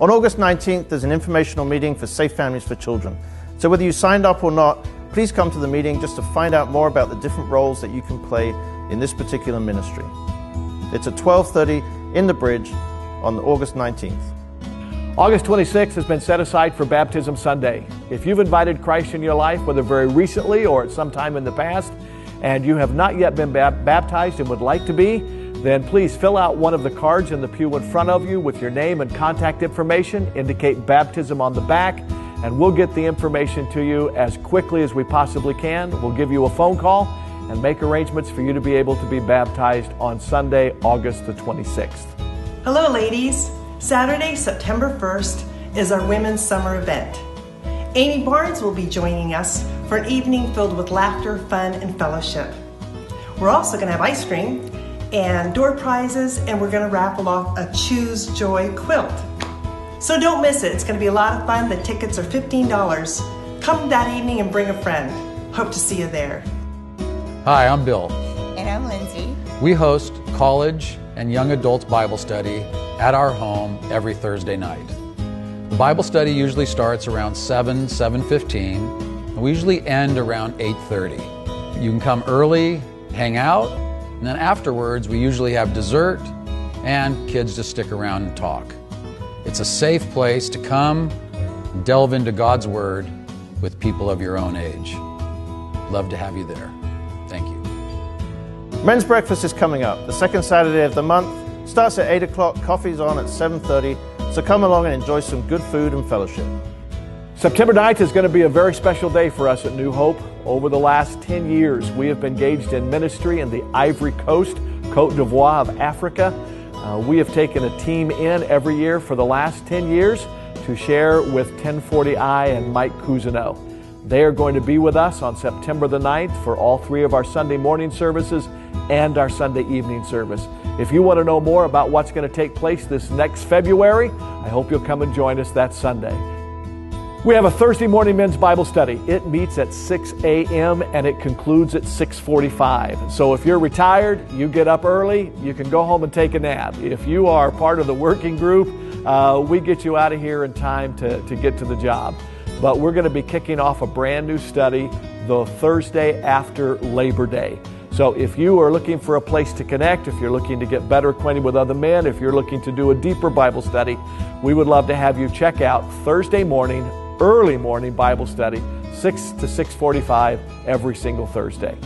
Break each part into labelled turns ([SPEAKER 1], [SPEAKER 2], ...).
[SPEAKER 1] On August 19th, there's an informational meeting for Safe Families for Children. So whether you signed up or not, please come to the meeting just to find out more about the different roles that you can play in this particular ministry. It's at 12:30 in the bridge on August 19th.
[SPEAKER 2] August 26th has been set aside for Baptism Sunday. If you've invited Christ in your life, whether very recently or at some time in the past, and you have not yet been baptized and would like to be, then please fill out one of the cards in the pew in front of you with your name and contact information. Indicate baptism on the back, and we'll get the information to you as quickly as we possibly can. We'll give you a phone call and make arrangements for you to be able to be baptized on Sunday, August the 26th.
[SPEAKER 3] Hello, ladies. Saturday, September 1st is our women's summer event. Amy Barnes will be joining us for an evening filled with laughter, fun, and fellowship. We're also going to have ice cream and door prizes, and we're going to raffle off a Choose Joy quilt. So don't miss it. It's going to be a lot of fun. The tickets are $15. Come that evening and bring a friend. Hope to see you there.
[SPEAKER 4] Hi, I'm Bill.
[SPEAKER 5] And I'm Lindsay.
[SPEAKER 4] We host college and young adults Bible study at our home every Thursday night. The Bible study usually starts around 7, 7:15, and we usually end around 8:30. You can come early, hang out, and then afterwards we usually have dessert and kids just stick around and talk. It's a safe place to come and delve into God's word with people of your own age. Love to have you there. Thank you.
[SPEAKER 1] Men's breakfast is coming up. The second Saturday of the month starts at 8 o'clock, coffee's on at 7.30, so come along and enjoy some good food and fellowship.
[SPEAKER 2] September 9th is going to be a very special day for us at New Hope. Over the last 10 years, we have been engaged in ministry in the Ivory Coast, Cote d'Ivoire of Africa. Uh, we have taken a team in every year for the last 10 years to share with 1040i and Mike Cousineau. They are going to be with us on September the 9th for all three of our Sunday morning services and our Sunday evening service. If you want to know more about what's going to take place this next February, I hope you'll come and join us that Sunday. We have a Thursday morning men's Bible study. It meets at 6 a.m. and it concludes at 6:45. So if you're retired, you get up early, you can go home and take a nap. If you are part of the working group, uh, we get you out of here in time to, to get to the job but we're going to be kicking off a brand new study the Thursday after Labor Day. So if you are looking for a place to connect, if you're looking to get better acquainted with other men, if you're looking to do a deeper Bible study, we would love to have you check out Thursday morning, early morning Bible study, 6 to 6:45 every single Thursday.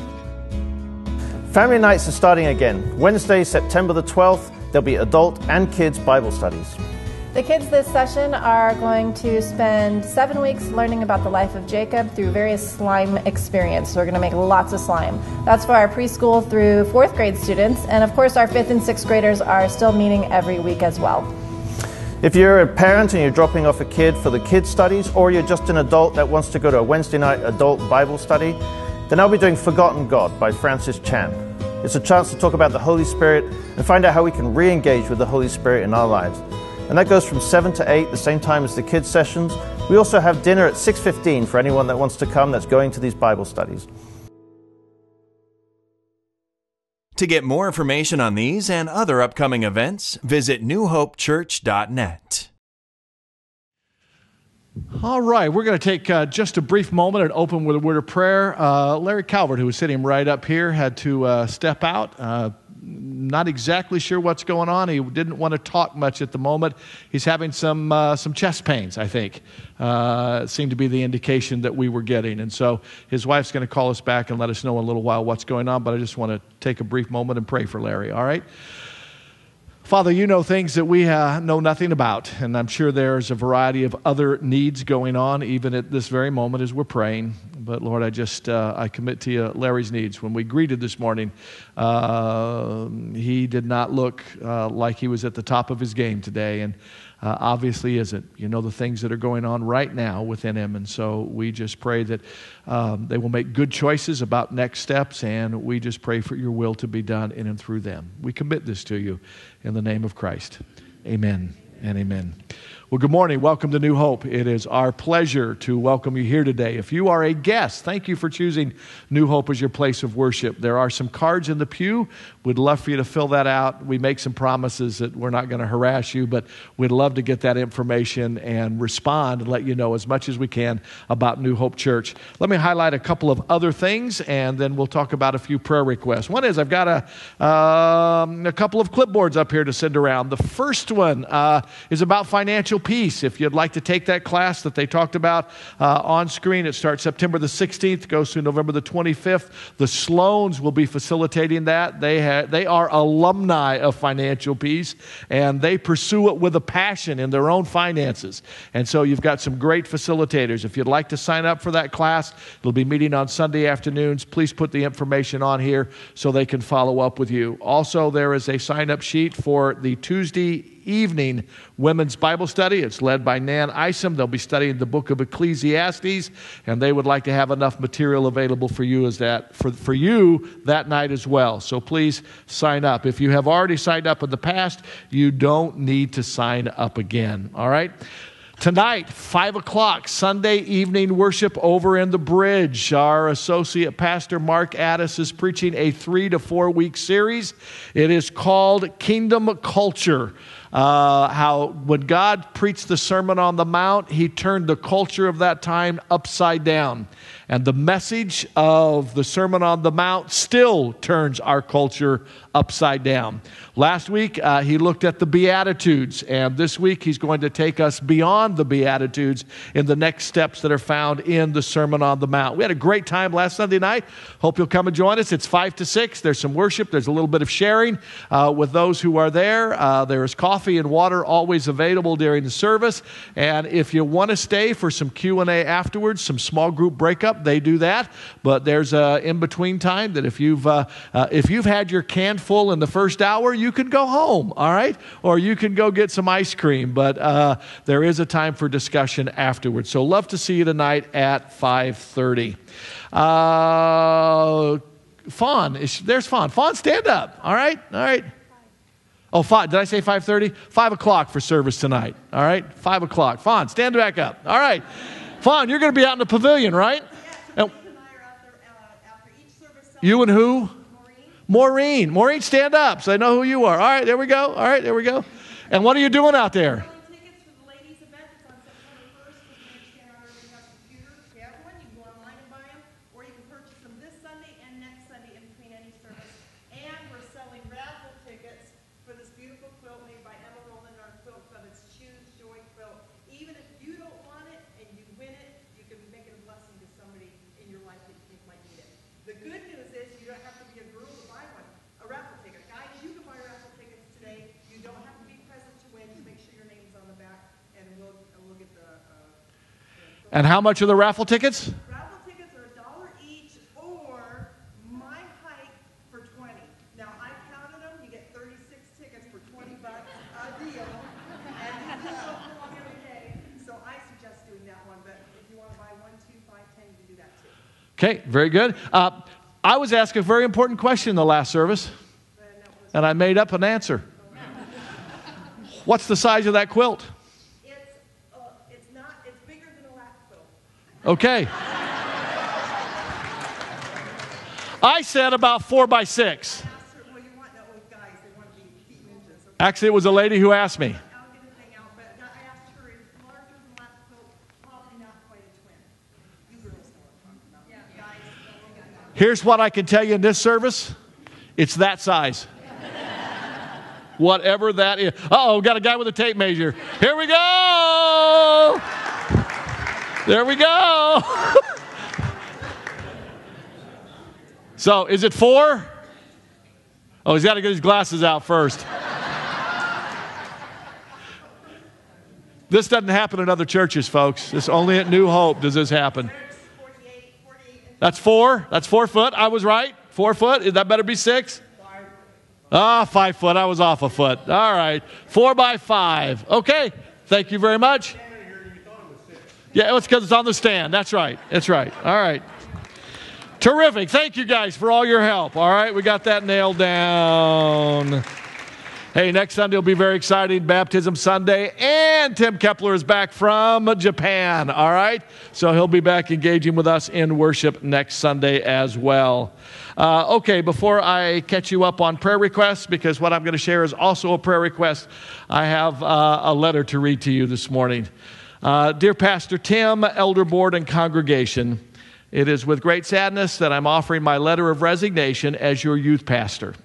[SPEAKER 1] Family nights are starting again. Wednesday, September the 12th, there'll be adult and kids Bible studies.
[SPEAKER 6] The kids this session are going to spend seven weeks learning about the life of Jacob through various slime experiences. We're going to make lots of slime. That's for our preschool through fourth grade students. And of course, our fifth and sixth graders are still meeting every week as well.
[SPEAKER 1] If you're a parent and you're dropping off a kid for the kids' studies, or you're just an adult that wants to go to a Wednesday night adult Bible study, then I'll be doing Forgotten God by Francis Chan. It's a chance to talk about the Holy Spirit and find out how we can re engage with the Holy Spirit in our lives and that goes from 7 to 8, the same time as the kids' sessions. We also have dinner at 6.15 for anyone that wants to come that's going to these Bible studies.
[SPEAKER 7] To get more information on these and other upcoming events, visit newhopechurch.net.
[SPEAKER 8] All right, we're going to take uh, just a brief moment and open with a word of prayer. Uh, Larry Calvert, who was sitting right up here, had to uh, step out. Not exactly sure what's going on. He didn't want to talk much at the moment. He's having some, uh, some chest pains, I think. Uh, seemed to be the indication that we were getting. And so his wife's going to call us back and let us know in a little while what's going on. But I just want to take a brief moment and pray for Larry, all right? Father, you know things that we uh, know nothing about, and I'm sure there's a variety of other needs going on even at this very moment as we're praying. But Lord, I just uh, I commit to you Larry's needs. When we greeted this morning, uh, he did not look uh, like he was at the top of his game today, and uh, obviously isn't. You know the things that are going on right now within him, and so we just pray that um, they will make good choices about next steps, and we just pray for your will to be done in and through them. We commit this to you in the name of Christ. Amen.
[SPEAKER 2] and amen. Well, good morning. Welcome to New Hope. It is our pleasure to welcome you here today. If you are a guest, thank you for choosing New Hope as your place of worship. There are some cards in the pew. We'd love for you to fill that out. We make some promises that we're not going to harass you, but we'd love to get that information and respond and let you know as much as we can about New Hope Church. Let me highlight a couple of other things, and then we'll talk about a few prayer requests. One is I've got a, um, a couple of clipboards up here to send around. The first one uh, is about financial peace. If you'd like to take that class that they talked about uh, on screen, it starts September the 16th, goes through November the 25th. The Sloans will be facilitating that. They, ha- they are alumni of financial peace, and they pursue it with a passion in their own finances. And so you've got some great facilitators. If you'd like to sign up for that class, it'll be meeting on Sunday afternoons. Please put the information on here so they can follow up with you. Also, there is a sign up sheet for the Tuesday evening women's Bible study. It's led by Nan Isom. They'll be studying the book of Ecclesiastes, and they would like to have enough material available for you as that for, for you that night as well. So please sign up. If you have already signed up in the past, you don't need to sign up again. All right? Tonight, 5 o'clock, Sunday evening worship over in the bridge. Our associate pastor, Mark Addis, is preaching a three to four week series. It is called Kingdom Culture. Uh, how when God preached the Sermon on the Mount, he turned the culture of that time upside down. And the message of the Sermon on the Mount still turns our culture upside down. Last week, uh, he looked at the Beatitudes, and this week, he's going to take us beyond the Beatitudes in the next steps that are found in the Sermon on the Mount. We had a great time last Sunday night. Hope you'll come and join us. It's 5 to 6. There's some worship, there's a little bit of sharing uh, with those who are there. Uh, there is coffee and water always available during the service. And if you want to stay for some Q&A afterwards, some small group breakup, they do that. But there's a in-between time that if you've, uh, uh, if you've had your can full in the first hour, you can go home, all right? Or you can go get some ice cream. But uh, there is a time for discussion afterwards. So love to see you tonight at 5.30. Uh, Fawn, is, there's Fawn. Fawn, stand up, all right? All right. Oh, five, did I say 5.30? 5 o'clock for service tonight, all right? 5 o'clock. Fawn, stand back up. All right. Fawn, you're going to be out in the pavilion, right? And, you and who? Maureen. Maureen, stand up so I know who you are. All right, there we go. All right, there we go. And what are you doing out there? And how much are the raffle tickets?
[SPEAKER 3] Raffle tickets are a dollar each or my hike for 20. Now, I counted them. You get 36 tickets for 20 bucks a deal. And you can go along every day. So I suggest doing that one. But if you want to buy one, two, five, ten, you can do that too.
[SPEAKER 2] Okay, very good. Uh, I was asked a very important question in the last service, and I made up an answer. What's the size of that quilt? Okay. I said about four by six. Actually, it was a lady who asked me. Here's what I can tell you in this service it's that size. Whatever that is. oh, got a guy with a tape measure. Here we go. There we go. so, is it four? Oh, he's got to get his glasses out first. this doesn't happen in other churches, folks. This only at New Hope does this happen. That's four. That's four foot. I was right. Four foot. Is that better be six. Ah, five foot. I was off a foot. All right. Four by five. Okay. Thank you very much. Yeah, it's because it's on the stand. That's right. That's right. All right. Terrific. Thank you guys for all your help. All right, we got that nailed down. Hey, next Sunday will be very exciting, Baptism Sunday, and Tim Kepler is back from Japan, all right? So he'll be back engaging with us in worship next Sunday as well. Uh, okay, before I catch you up on prayer requests, because what I'm going to share is also a prayer request, I have uh, a letter to read to you this morning. Uh, dear Pastor Tim, Elder Board, and congregation, it is with great sadness that I'm offering my letter of resignation as your youth pastor.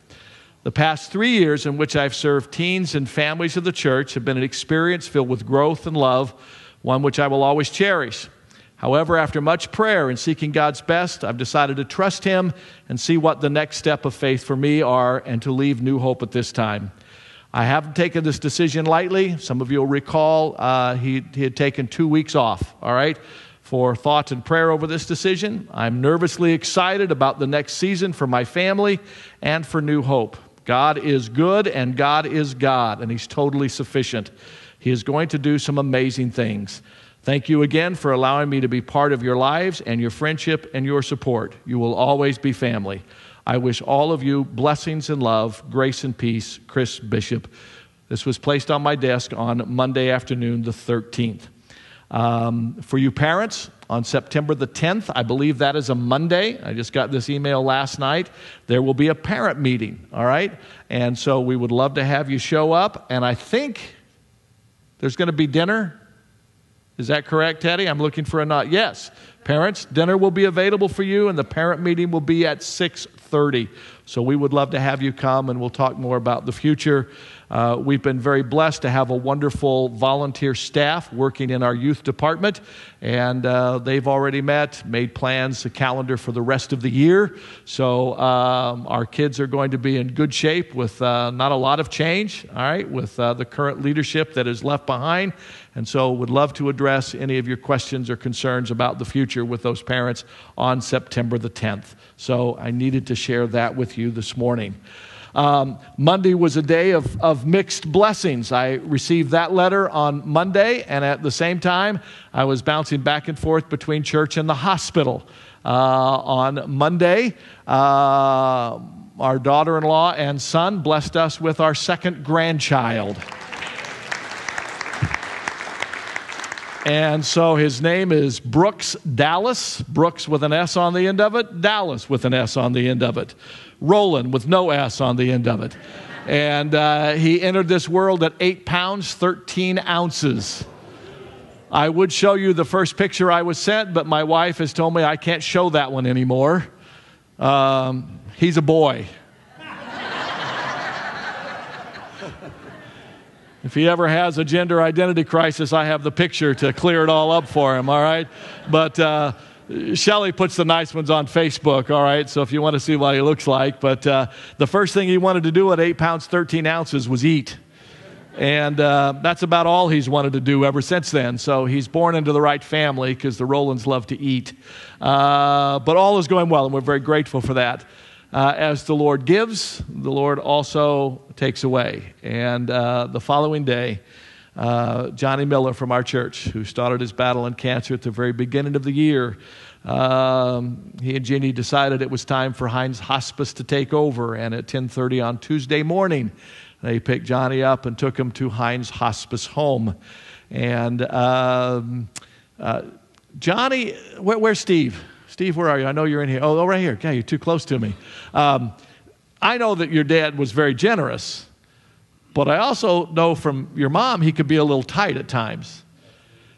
[SPEAKER 2] The past three years in which I've served teens and families of the church have been an experience filled with growth and love, one which I will always cherish. However, after much prayer and seeking God's best, I've decided to trust Him and see what the next step of faith for me are and to leave New Hope at this time. I haven't taken this decision lightly. Some of you will recall uh, he, he had taken two weeks off, all right, for thought and prayer over this decision. I'm nervously excited about the next season for my family and for New Hope. God is good and God is God, and He's totally sufficient. He is going to do some amazing things. Thank you again for allowing me to be part of your lives and your friendship and your support. You will always be family. I wish all of you blessings and love, grace and peace, Chris Bishop. This was placed on my desk on Monday afternoon, the 13th. Um, for you parents, on September the 10th, I believe that is a Monday. I just got this email last night. There will be a parent meeting, all right? And so we would love to have you show up. And I think there's going to be dinner. Is that correct, Teddy? I'm looking for a nod. Yes. Parents, dinner will be available for you, and the parent meeting will be at 6:30. So we would love to have you come, and we'll talk more about the future. Uh, we've been very blessed to have a wonderful volunteer staff working in our youth department, and uh, they've already met, made plans, a calendar for the rest of the year. So um, our kids are going to be in good shape with uh, not a lot of change, all right, with uh, the current leadership that is left behind. And so would love to address any of your questions or concerns about the future with those parents on September the 10th. So I needed to share that with you this morning. Um, Monday was a day of, of mixed blessings. I received that letter on Monday, and at the same time, I was bouncing back and forth between church and the hospital. Uh, on Monday, uh, our daughter in law and son blessed us with our second grandchild. And so his name is Brooks Dallas, Brooks with an S on the end of it, Dallas with an S on the end of it. Rolen with no S on the end of it. And uh, he entered this world at 8 pounds, 13 ounces. I would show you the first picture I was sent, but my wife has told me I can't show that one anymore. Um, he's a boy. If he ever has a gender identity crisis, I have the picture to clear it all up for him, all right? But uh, Shelly puts the nice ones on Facebook, all right? So if you want to see what he looks like. But uh, the first thing he wanted to do at 8 pounds, 13 ounces was eat. And uh, that's about all he's wanted to do ever since then. So he's born into the right family because the Rolens love to eat. Uh, but all is going well, and we're very grateful for that. Uh, as the Lord gives, the Lord also takes away. And uh, the following day, uh, Johnny Miller from our church, who started his battle in cancer at the very beginning of the year. Um, he and Jeannie decided it was time for Hinds Hospice to take over, and at 10:30 on Tuesday morning, they picked Johnny up and took him to Hinds Hospice Home. And um, uh, Johnny, where, where's Steve? Steve, where are you? I know you're in here. Oh, oh right here. Yeah, you're too close to me. Um, I know that your dad was very generous. But I also know from your mom he could be a little tight at times.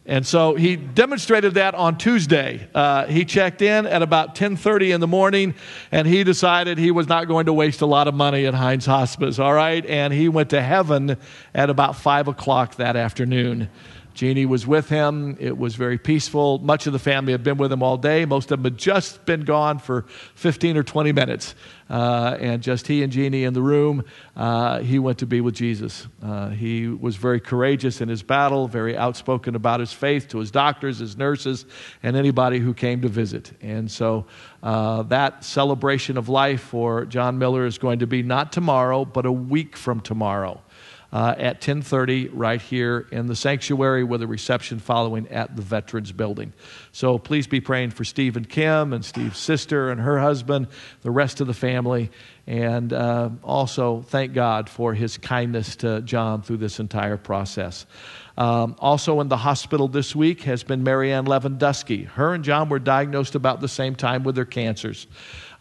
[SPEAKER 2] And so he demonstrated that on Tuesday. Uh, he checked in at about 10:30 in the morning, and he decided he was not going to waste a lot of money at Hinds Hospice. All right, and he went to heaven at about five o'clock that afternoon. Jeannie was with him. It was very peaceful. Much of the family had been with him all day. Most of them had just been gone for 15 or 20 minutes. Uh, and just he and Jeannie in the room, uh, he went to be with Jesus. Uh, he was very courageous in his battle, very outspoken about his faith to his doctors, his nurses, and anybody who came to visit. And so uh, that celebration of life for John Miller is going to be not tomorrow, but a week from tomorrow. Uh, at 10:30 right here in the sanctuary with a reception following at the Veterans Building. So please be praying for Steve and Kim and Steve's sister and her husband, the rest of the family, and uh, also thank God for His kindness to John through this entire process. Um, also in the hospital this week has been Marianne Lewandowski. Her and John were diagnosed about the same time with their cancers.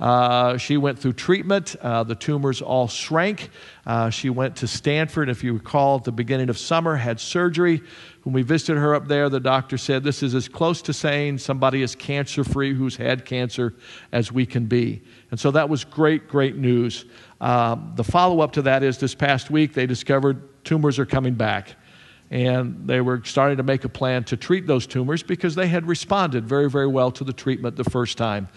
[SPEAKER 2] Uh, she went through treatment. Uh, the tumors all shrank. Uh, she went to Stanford, if you recall, at the beginning of summer, had surgery. When we visited her up there, the doctor said, This is as close to saying somebody is cancer free who's had cancer as we can be. And so that was great, great news. Um, the follow up to that is this past week, they discovered tumors are coming back and they were starting to make a plan to treat those tumors because they had responded very, very well to the treatment the first time.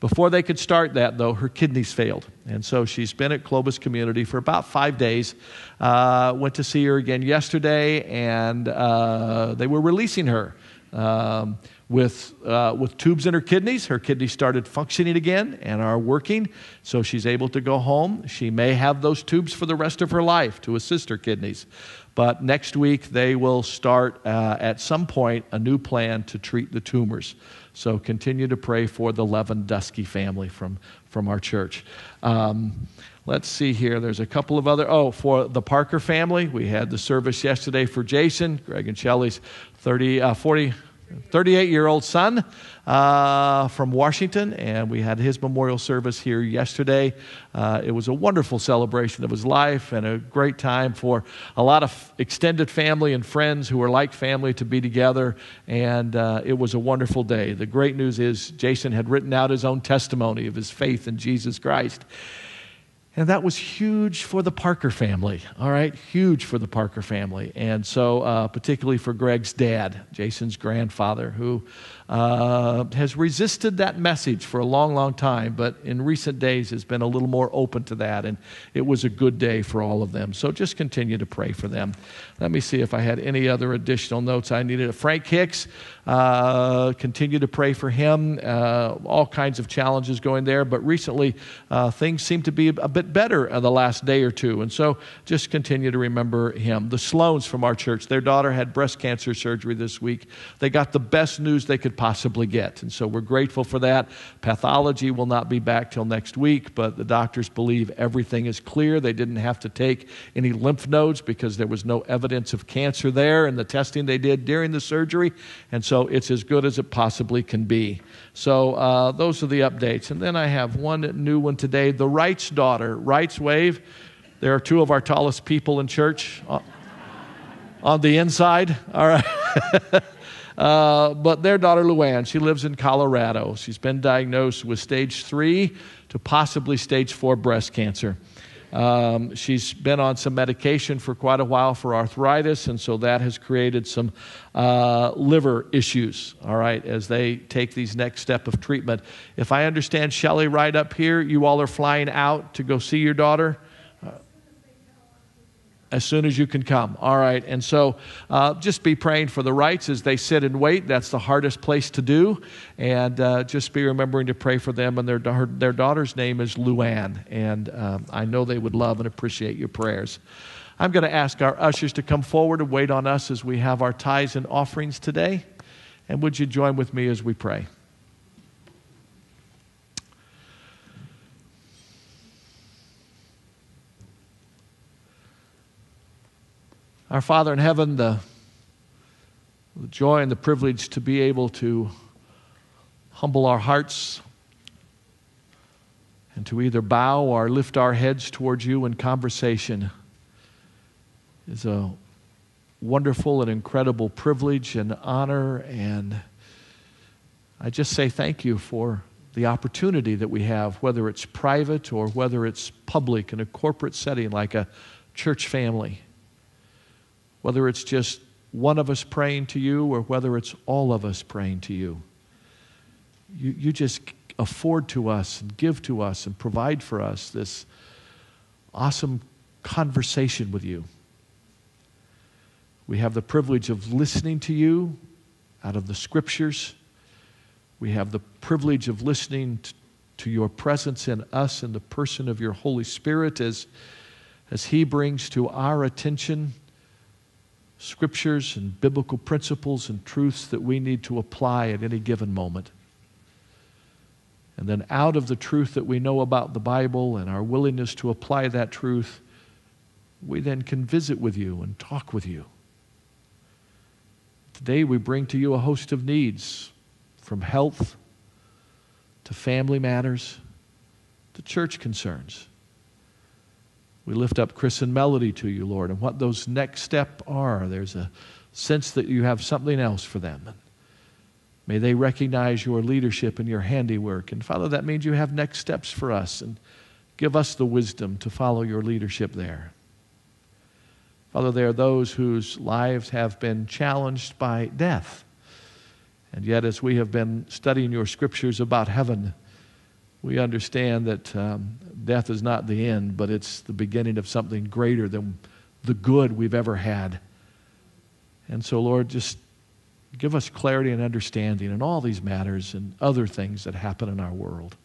[SPEAKER 2] Before they could start that, though, her kidneys failed. And so she's been at Clovis Community for about five days. Uh, went to see her again yesterday, and uh, they were releasing her. Um, with, uh, with tubes in her kidneys. Her kidneys started functioning again and are working, so she's able to go home. She may have those tubes for the rest of her life to assist her kidneys. But next week, they will start uh, at some point a new plan to treat the tumors. So continue to pray for the Lewandowski family from, from our church. Um, let's see here. There's a couple of other. Oh, for the Parker family, we had the service yesterday for Jason, Greg and Shelley's 30, uh, 40, 38 year old son uh, from Washington, and we had his memorial service here yesterday. Uh, it was a wonderful celebration of his life and a great time for a lot of extended family and friends who are like family to be together, and uh, it was a wonderful day. The great news is Jason had written out his own testimony of his faith in Jesus Christ. And that was huge for the Parker family, all right? Huge for the Parker family. And so, uh, particularly for Greg's dad, Jason's grandfather, who uh, has resisted that message for a long, long time, but in recent days has been a little more open to that. And it was a good day for all of them. So just continue to pray for them. Let me see if I had any other additional notes I needed. Frank Hicks, uh, continue to pray for him. Uh, all kinds of challenges going there, but recently uh, things seem to be a bit better the last day or two. And so just continue to remember him. The Sloans from our church, their daughter had breast cancer surgery this week. They got the best news they could possibly get. And so we're grateful for that. Pathology will not be back till next week, but the doctors believe everything is clear. They didn't have to take any lymph nodes because there was no evidence of cancer there in the testing they did during the surgery. And so it's as good as it possibly can be. So uh, those are the updates. And then I have one new one today the Wright's daughter, Wright's Wave. There are two of our tallest people in church uh, on the inside. All right. uh, but their daughter, Luann, she lives in Colorado. She's been diagnosed with stage three to possibly stage four breast cancer. Um, she's been on some medication for quite a while for arthritis, and so that has created some uh, liver issues, all right, as they take these next step of treatment. If I understand Shelley right up here, you all are flying out to go see your daughter as soon as you can come. All right. And so uh, just be praying for the Wrights as they sit and wait. That's the hardest place to do. And uh, just be remembering to pray for them. And their, their daughter's name is Luann. And um, I know they would love and appreciate your prayers. I'm going to ask our ushers to come forward and wait on us as we have our tithes and offerings today. And would you join with me as we pray? Our Father in heaven, the, joy and the privilege to be able to humble our hearts and to either bow or lift our heads towards you in conversation is a wonderful and incredible privilege and honor. And I just say thank you for the opportunity that we have, whether it's private or whether it's public in a corporate setting like a church family whether it's just one of us praying to you or whether it's all of us praying to you. You, you just afford to us and give to us and provide for us this awesome conversation with you. We have the privilege of listening to you out of the scriptures. We have the privilege of listening to your presence in us in the person of your Holy Spirit as as He brings to our attention scriptures and biblical principles and truths that we need to apply at any given moment. And then, out of the truth that we know about the Bible and our willingness to apply that truth, we then can visit with you and talk with you. Today, we bring to you a host of needs from health to family matters to church concerns. We lift up Chris and Melody to you, Lord, and what those next steps are. There's a sense that you have something else for them. May they recognize your leadership and your handiwork. And Father, that means you have next steps for us and give us the wisdom to follow your leadership there. Father, there are those whose lives have been challenged by death. And yet, as we have been studying your scriptures about heaven, we understand that um, death is not the end, but it's the beginning of something greater than the good we've ever had. And so, Lord, just give us clarity and understanding in all these matters and other things that happen in our world.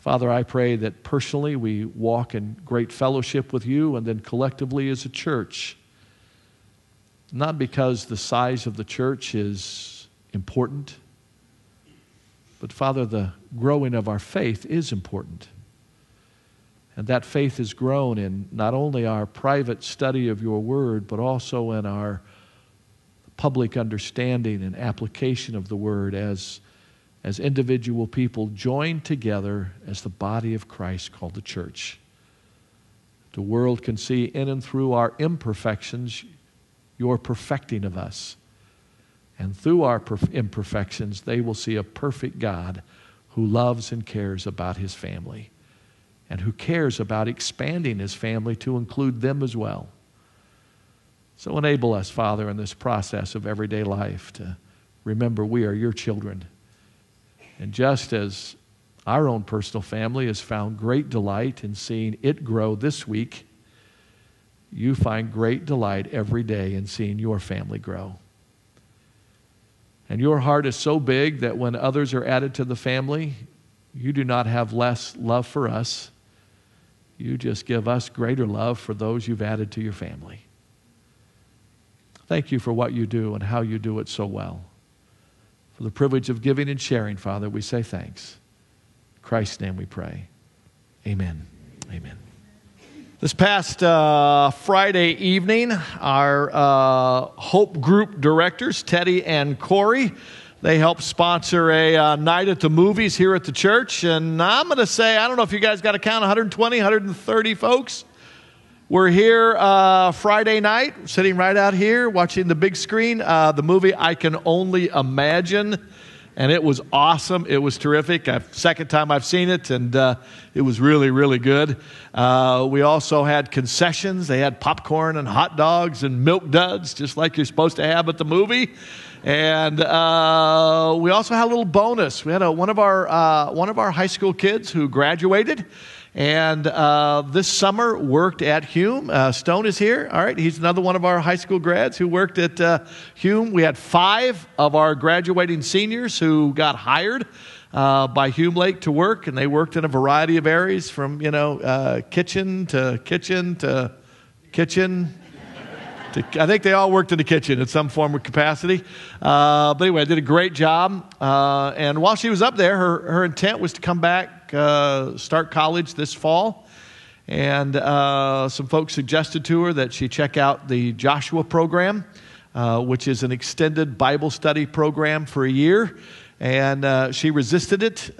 [SPEAKER 2] Father, I pray that personally we walk in great fellowship with you and then collectively as a church. Not because the size of the church is important but Father, the growing of our faith is important. And that faith is grown in not only our private study of your word, but also in our public understanding and application of the word as, as individual people joined together as the body of Christ called the church. The world can see in and through our imperfections your perfecting of us. And through our imperfections, they will see a perfect God who loves and cares about his family and who cares about expanding his family to include them as well. So enable us, Father, in this process of everyday life to remember we are your children. And just as our own personal family has found great delight in seeing it grow this week, you find great delight every day in seeing your family grow. And your heart is so big that when others are added to the family, you do not have less love for us. You just give us greater love for those you've added to your family. Thank you for what you do and how you do it so well. For the privilege of giving and sharing, Father, we say thanks. In Christ's name we pray. Amen. Amen. This past uh, Friday evening, our uh, Hope Group directors, Teddy and Corey, they helped sponsor a uh, night at the movies here at the church. And I'm going to say, I don't know if you guys got to count 120, 130 folks. We're here uh, Friday night, sitting right out here, watching the big screen, uh, the movie I Can Only Imagine and it was awesome. It was terrific. I've, second time I've seen it, and uh, it was really, really good. Uh, we also had concessions. They had popcorn and hot dogs and milk duds, just like you're supposed to have at the movie. And uh, we also had a little bonus. We had a, one of our uh, one of our high school kids who graduated and uh, this summer worked at Hume. Uh, Stone is here. All right, he's another one of our high school grads who worked at uh, Hume. We had five of our graduating seniors who got hired. Uh, by Hume Lake to work, and they worked in a variety of areas from you know uh, kitchen to kitchen to kitchen I think they all worked in the kitchen in some form of capacity. Uh, but anyway, I did a great job. Uh, and while she was up there, her, her intent was to come back, uh, start college this fall. And uh, some folks suggested to her that she check out the Joshua program, uh, which is an extended Bible study program for a year. And uh, she resisted it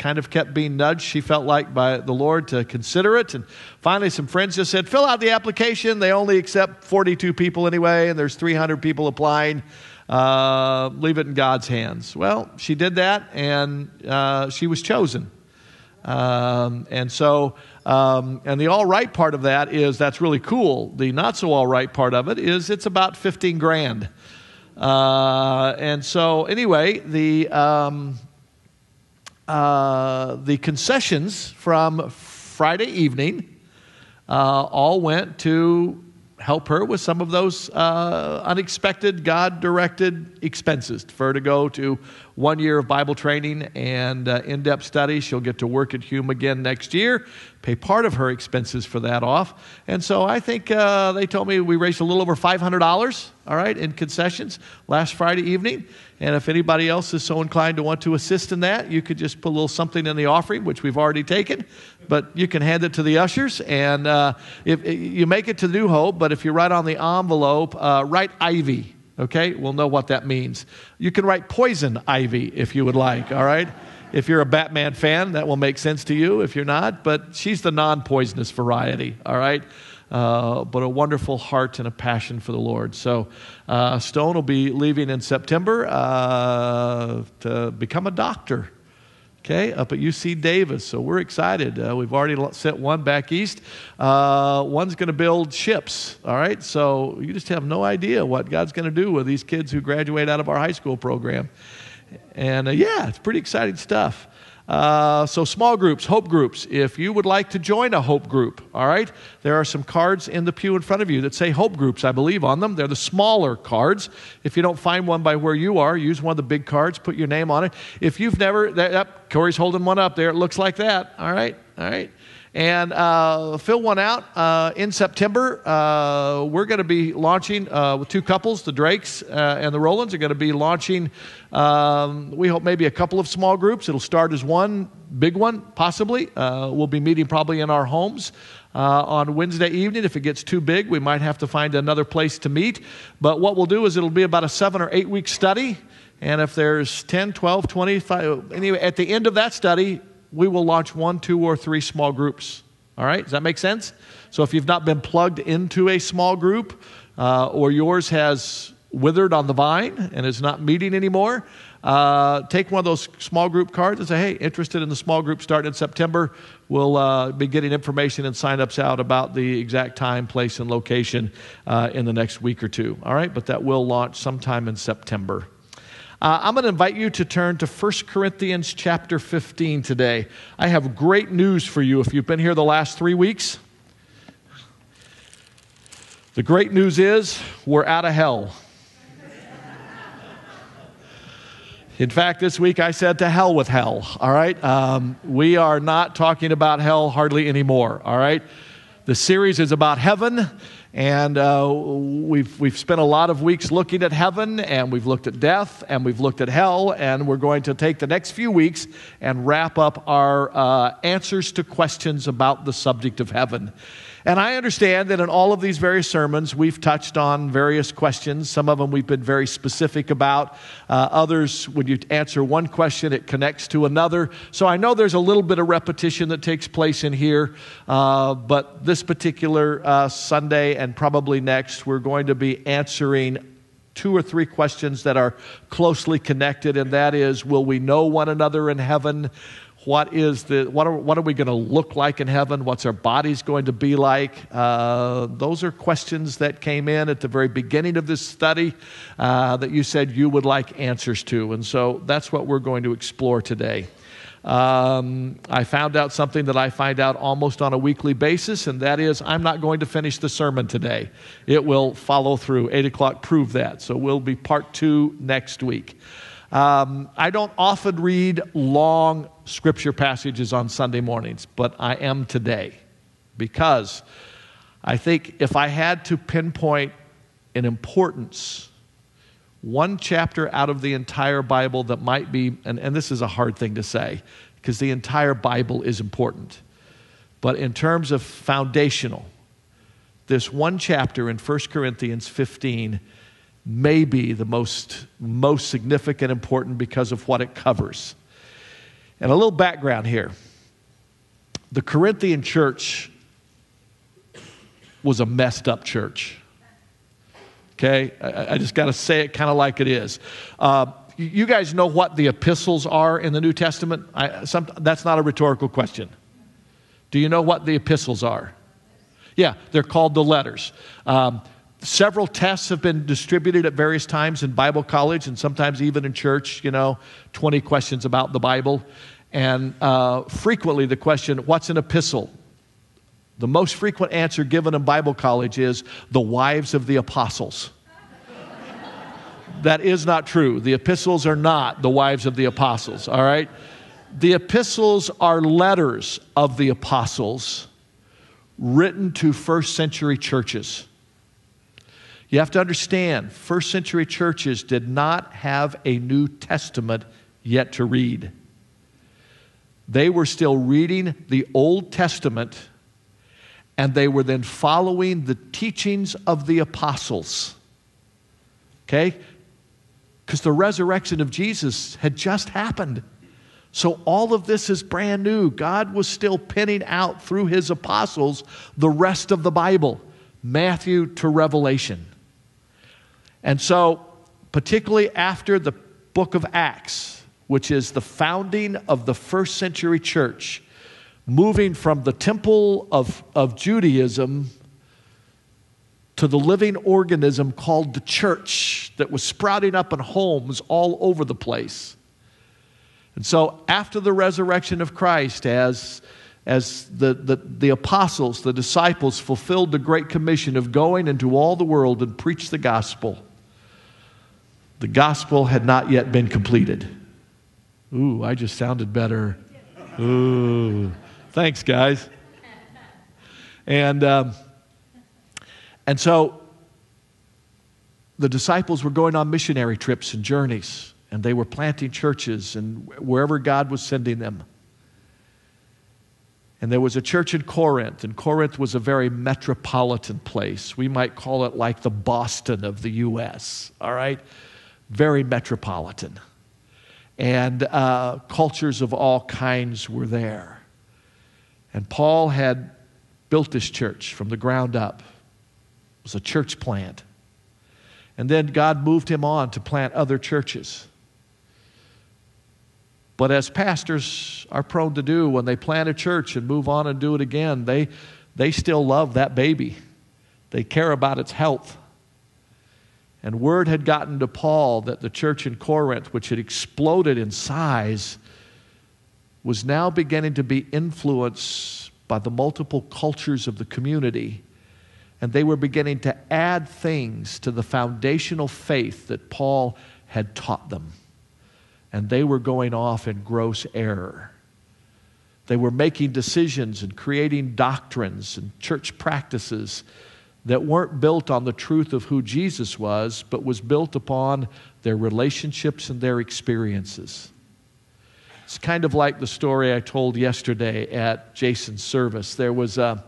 [SPEAKER 2] kind of kept being nudged, she felt like, by the Lord to consider it. And finally, some friends just said, fill out the application. They only accept 42 people anyway, and there's 300 people applying. Uh, leave it in God's hands. Well, she did that, and uh, she was chosen. Um, and so, um, and the all right part of that is that's really cool. The not so all right part of it is it's about 15 grand. Uh, and so, anyway, the um, uh, the concessions from Friday evening uh, all went to help her with some of those uh, unexpected, God directed expenses for her to go to one year of Bible training and uh, in depth study. She'll get to work at Hume again next year, pay part of her expenses for that off. And so I think uh, they told me we raised a little over $500, all right, in concessions last Friday evening. And if anybody else is so inclined to want to assist in that, you could just put a little something in the offering, which we've already taken, but you can hand it to the ushers. And uh, if you make it to New Hope, but if you write on the envelope, uh, write Ivy okay? We'll know what that means. You can write poison ivy if you would like, all right? If you're a Batman fan, that will make sense to you. If you're not, but she's the non poisonous variety, all right? Uh, but a wonderful heart and a passion for the Lord. So, uh, Stone will be leaving in September uh, to become a doctor okay, up at UC Davis. So we're excited. Uh, we've already sent one back east. Uh, one's going to build ships, all right? So you just have no idea what God's going to do with these kids who graduate out of our high school program. And uh, yeah, it's pretty exciting stuff. Uh, so, small groups, hope groups. If you would like to join a hope group, all right, there are some cards in the pew in front of you that say hope groups, I believe, on them. They're the smaller cards. If you don't find one by where you are, use one of the big cards, put your name on it. If you've never, that, that, Corey's holding one up there, it looks like that, all right, all right and uh, fill one out uh, in September. Uh, we're going to be launching uh, with two couples, the Drakes uh, and the Rolens are going to be launching. Um, we hope maybe a couple of small groups. It'll start as one big one, possibly. Uh, we'll be meeting probably in our homes. on Wednesday evening, if it gets too big, we might have to find another place to meet. But what we'll do is it'll be about a seven or eight week study. And if there's 10, 12, 25, anyway, at the end of that study, we will launch one, two, or three small groups. All right? Does that make sense? So if you've not been plugged into a small group uh, or yours has withered on the vine and is not meeting anymore, uh, take one of those small group cards and say, hey, interested in the small group starting in September. We'll uh, be getting information and sign-ups out about the exact time, place, and location uh, in the next week or two. All right? But that will launch sometime in September. Uh, I'm going to invite you to turn to 1 Corinthians chapter 15 today. I have great news for you if you've been here the last three weeks. The great news is we're out of hell. In fact, this week I said to hell with hell, all right? Um, we are not talking about hell hardly anymore, all right? The series is about heaven. And uh, we've, we've spent a lot of weeks looking at heaven, and we've looked at death, and we've looked at hell, and we're going to take the next few weeks and wrap up our uh, answers to questions about the subject of heaven. And I understand that in all of these various sermons, we've touched on various questions. Some of them we've been very specific about. Uh, others, when you answer one question, it connects to another. So I know there's a little bit of repetition that takes place in here. Uh, but this particular uh, Sunday and probably next, we're going to be answering two or three questions that are closely connected, and that is Will we know one another in heaven? What is the what are, what are we going to look like in heaven what's our bodies going to be like uh, those are questions that came in at the very beginning of this study uh, that you said you would like answers to and so that's what we're going to explore today um, I found out something that I find out almost on a weekly basis, and that is I'm not going to finish the sermon today. It will follow through. 8 o'clock prove that. So we'll be part two next week. Um, I don't often read long scripture passages on Sunday mornings, but I am today because I think if I had to pinpoint an importance, one chapter out of the entire Bible that might be, and, and this is a hard thing to say because the entire Bible is important, but in terms of foundational, this one chapter in 1 Corinthians 15 may be the most, most significant, important because of what it covers. And a little background here the Corinthian church was a messed up church. Okay? I, I just got to say it kind of like it is. Uh, you guys know what the epistles are in the New Testament? I, some, that's not a rhetorical question. Do you know what the epistles are? Yeah, they're called the letters. Um, several tests have been distributed at various times in Bible college and sometimes even in church, you know, 20 questions about the Bible. And uh, frequently the question, what's an epistle? The most frequent answer given in Bible college is the wives of the apostles. That is not true. The epistles are not the wives of the apostles, all right? The epistles are letters of the apostles written to first century churches. You have to understand, first century churches did not have a New Testament yet to read. They were still reading the Old Testament and they were then following the teachings of the apostles. Okay? Because the resurrection of Jesus had just happened. So all of this is brand new. God was still pinning out through his apostles the rest of the Bible, Matthew to Revelation. And so, particularly after the book of Acts, which is the founding of the first century church, moving from the temple of, of Judaism to the living organism called the church that was sprouting up in homes all over the place. And so, after the resurrection of Christ, as, as the, the, the apostles, the disciples fulfilled the Great Commission of going into all the world and preach the gospel, the gospel had not yet been completed. Ooh, I just sounded better. Ooh, thanks, guys. And, um, and so the disciples were going on missionary trips and journeys and they were planting churches and wherever God was sending them. And there was a church in Corinth, and Corinth was a very metropolitan place. We might call it like the Boston of the U.S., all right? Very metropolitan. And uh, cultures of all kinds were there. And Paul had built this church from the ground up, it was a church plant. And then God moved him on to plant other churches. But as pastors are prone to do when they plant a church and move on and do it again, they, they still love that baby. They care about its health. And word had gotten to Paul that the church in Corinth, which had exploded in size, was now beginning to be influenced by the multiple cultures of the community. And they were beginning to add things to the foundational faith that Paul had taught them and they were going off in gross error. They were making decisions and creating doctrines and church practices that weren't built on the truth of who Jesus was, but was built upon their relationships and their experiences. It's kind of like the story I told yesterday at Jason's service. There was a,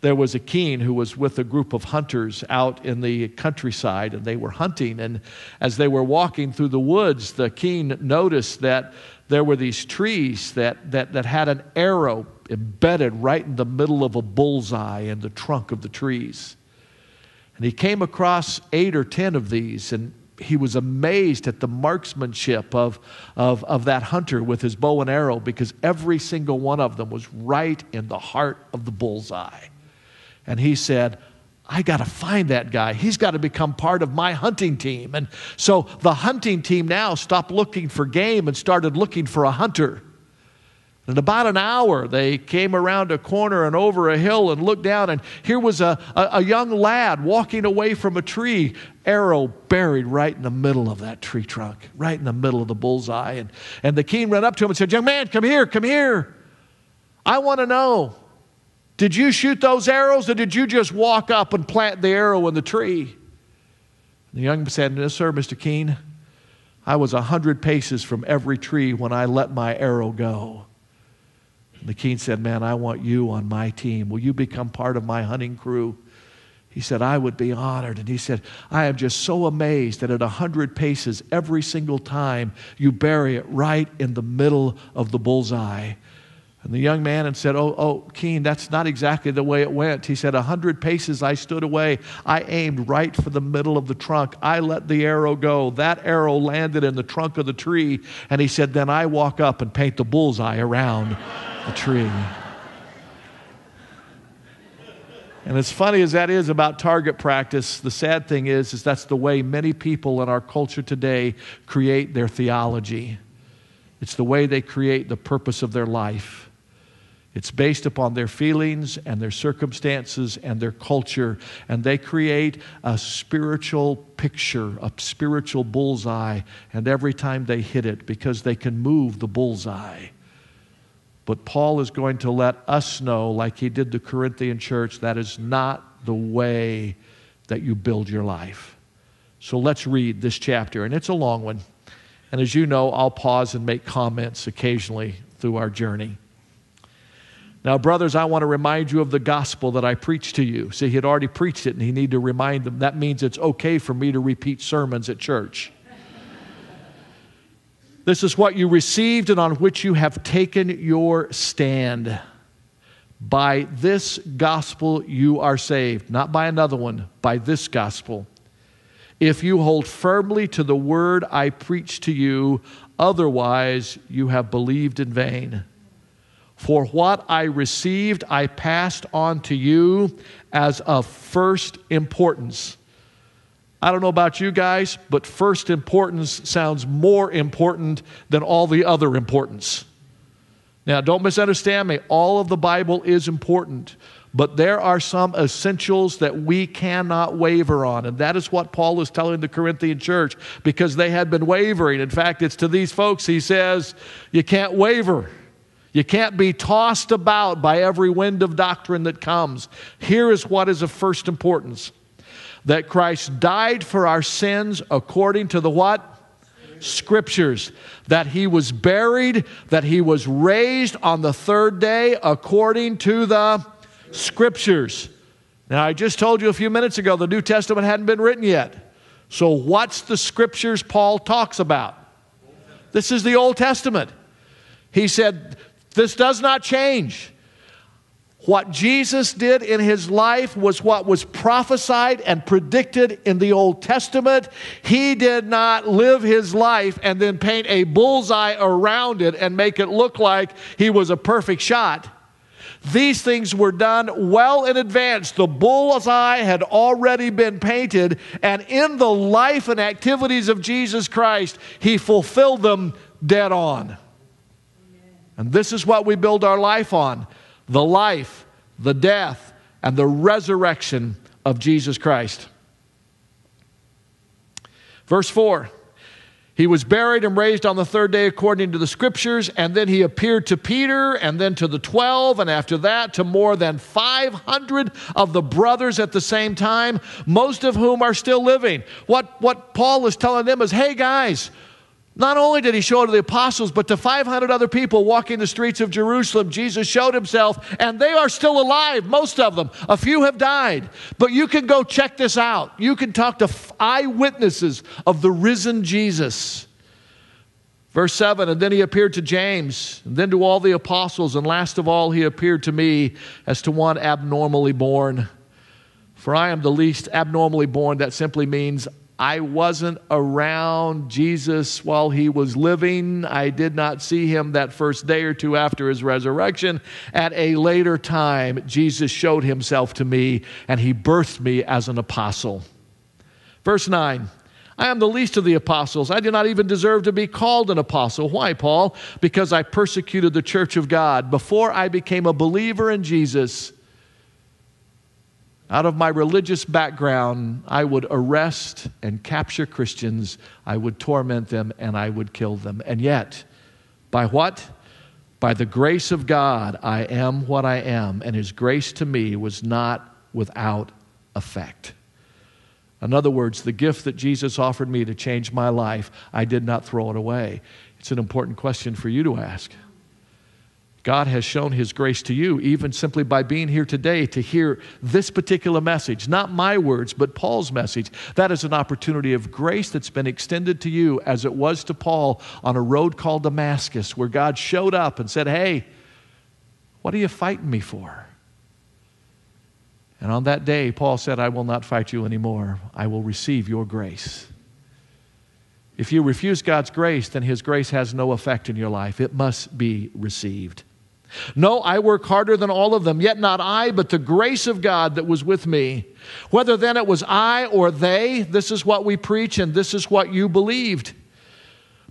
[SPEAKER 2] there was a keen who was with a group of hunters out in the countryside, and they were hunting. And as they were walking through the woods, the keen noticed that there were these trees that, that, that had an arrow embedded right in the middle of a bullseye in the trunk of the trees. And he came across eight or ten of these, and he was amazed at the marksmanship of, of, of that hunter with his bow and arrow because every single one of them was right in the heart of the bullseye. And he said, I got to find that guy. He's got to become part of my hunting team. And so the hunting team now stopped looking for game and started looking for a hunter. In about an hour, they came around a corner and over a hill and looked down, and here was a, a, a, young lad walking away from a tree, arrow buried right in the middle of that tree trunk, right in the middle of the bullseye. And, and the king ran up to him and said, Young man, come here, come here. I want to know did you shoot those arrows or did you just walk up and plant the arrow in the tree? The young man said, No, sir, Mr. Keene. I was a hundred paces from every tree when I let my arrow go. And the king said, Man, I want you on my team. Will you become part of my hunting crew? He said, I would be honored. And he said, I am just so amazed that at a hundred paces, every single time you bury it right in the middle of the bullseye. And the young man and said, Oh, oh, Keen, that's not exactly the way it went. He said, A hundred paces I stood away. I aimed right for the middle of the trunk. I let the arrow go. That arrow landed in the trunk of the tree. And he said, Then I walk up and paint the bullseye around the tree. And as funny as that is about target practice, the sad thing is, is that's the way many people in our culture today create their theology. It's the way they create the purpose of their life. It's based upon their feelings and their circumstances and their culture, and they create a spiritual picture, a spiritual bullseye, and every time they hit it, because they can move the bullseye. But Paul is going to let us know, like he did the Corinthian church, that is not the way that you build your life. So let's read this chapter, and it's a long one. And as you know, I'll pause and make comments occasionally through our journey. Now, brothers, I want to remind you of the gospel that I preached to you. See, he had already preached it and he needed to remind them. That means it's okay for me to repeat sermons at church. this is what you received and on which you have taken your stand. By this gospel you are saved, not by another one, by this gospel. If you hold firmly to the word I preach to you, otherwise you have believed in vain. For what I received, I passed on to you as of first importance. I don't know about you guys, but first importance sounds more important than all the other importance. Now, don't misunderstand me. All of the Bible is important, but there are some essentials that we cannot waver on. And that is what Paul is telling the Corinthian church because they had been wavering. In fact, it's to these folks he says, You can't waver. You can't be tossed about by every wind of doctrine that comes. Here is what is of first importance that Christ died for our sins according to the what? Scriptures. That he was buried, that he was raised on the third day according to the Scriptures. Now, I just told you a few minutes ago the New Testament hadn't been written yet. So, what's the Scriptures Paul talks about? This is the Old Testament. He said, this does not change. What Jesus did in his life was what was prophesied and predicted in the Old Testament. He did not live his life and then paint a bullseye around it and make it look like he was a perfect shot. These things were done well in advance. The bullseye had already been painted, and in the life and activities of Jesus Christ, he fulfilled them dead on. And this is what we build our life on the life, the death, and the resurrection of Jesus Christ. Verse 4 He was buried and raised on the third day according to the scriptures, and then he appeared to Peter, and then to the 12, and after that to more than 500 of the brothers at the same time, most of whom are still living. What, what Paul is telling them is hey, guys, not only did he show it to the apostles, but to 500 other people walking the streets of Jerusalem, Jesus showed himself, and they are still alive, most of them. A few have died. But you can go check this out. You can talk to eyewitnesses of the risen Jesus. Verse 7 And then he appeared to James, and then to all the apostles, and last of all, he appeared to me as to one abnormally born. For I am the least abnormally born. That simply means I wasn't around Jesus while he was living. I did not see him that first day or two after his resurrection. At a later time, Jesus showed himself to me and he birthed me as an apostle. Verse 9 I am the least of the apostles. I do not even deserve to be called an apostle. Why, Paul? Because I persecuted the church of God. Before I became a believer in Jesus, out of my religious background, I would arrest and capture Christians, I would torment them, and I would kill them. And yet, by what? By the grace of God, I am what I am, and His grace to me was not without effect. In other words, the gift that Jesus offered me to change my life, I did not throw it away. It's an important question for you to ask. God has shown His grace to you, even simply by being here today to hear this particular message. Not my words, but Paul's message. That is an opportunity of grace that's been extended to you as it was to Paul on a road called Damascus, where God showed up and said, Hey, what are you fighting me for? And on that day, Paul said, I will not fight you anymore. I will receive your grace. If you refuse God's grace, then His grace has no effect in your life. It must be received. No, I work harder than all of them, yet not I, but the grace of God that was with me. Whether then it was I or they, this is what we preach and this is what you believed.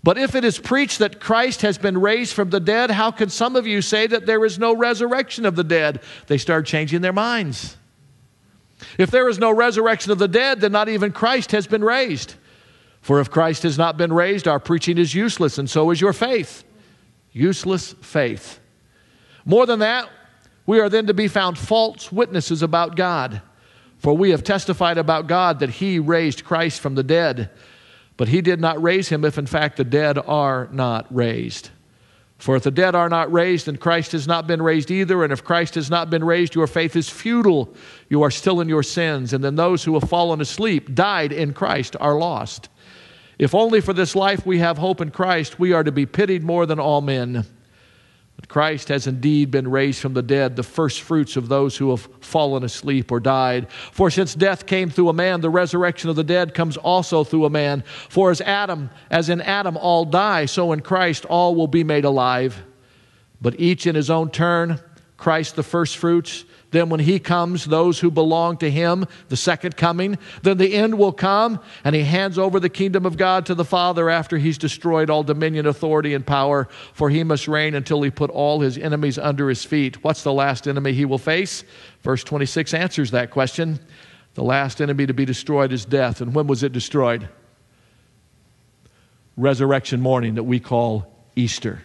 [SPEAKER 2] But if it is preached that Christ has been raised from the dead, how can some of you say that there is no resurrection of the dead? They start changing their minds. If there is no resurrection of the dead, then not even Christ has been raised. For if Christ has not been raised, our preaching is useless, and so is your faith. Useless faith. More than that, we are then to be found false witnesses about God. For we have testified about God that He raised Christ from the dead. But He did not raise Him if, in fact, the dead are not raised. For if the dead are not raised, then Christ has not been raised either. And if Christ has not been raised, your faith is futile. You are still in your sins. And then those who have fallen asleep, died in Christ, are lost. If only for this life we have hope in Christ, we are to be pitied more than all men. But Christ has indeed been raised from the dead, the first fruits of those who have fallen asleep or died. For since death came through a man, the resurrection of the dead comes also through a man. For as Adam, as in Adam all die, so in Christ all will be made alive. But each in his own turn, Christ the first fruits, then, when he comes, those who belong to him, the second coming, then the end will come, and he hands over the kingdom of God to the Father after he's destroyed all dominion, authority, and power, for he must reign until he put all his enemies under his feet. What's the last enemy he will face? Verse 26 answers that question. The last enemy to be destroyed is death. And when was it destroyed? Resurrection morning that we call Easter.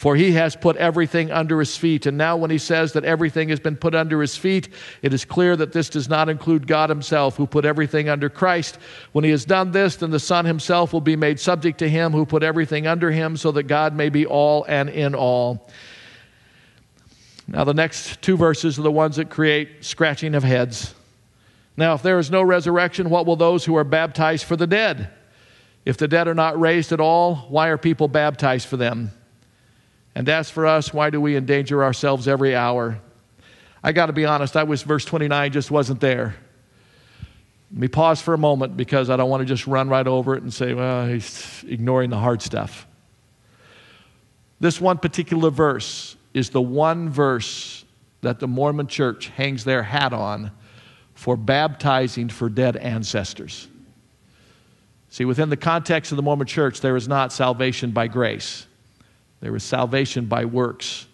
[SPEAKER 2] For he has put everything under his feet. And now, when he says that everything has been put under his feet, it is clear that this does not include God himself, who put everything under Christ. When he has done this, then the Son himself will be made subject to him who put everything under him, so that God may be all and in all. Now, the next two verses are the ones that create scratching of heads. Now, if there is no resurrection, what will those who are baptized for the dead? If the dead are not raised at all, why are people baptized for them? And as for us, why do we endanger ourselves every hour? I got to be honest, I was verse 29 just wasn't there. Let me pause for a moment because I don't want to just run right over it and say, well, he's ignoring the hard stuff. This one particular verse is the one verse that the Mormon church hangs their hat on for baptizing for dead ancestors. See, within the context of the Mormon church, there is not salvation by grace. There is salvation by works,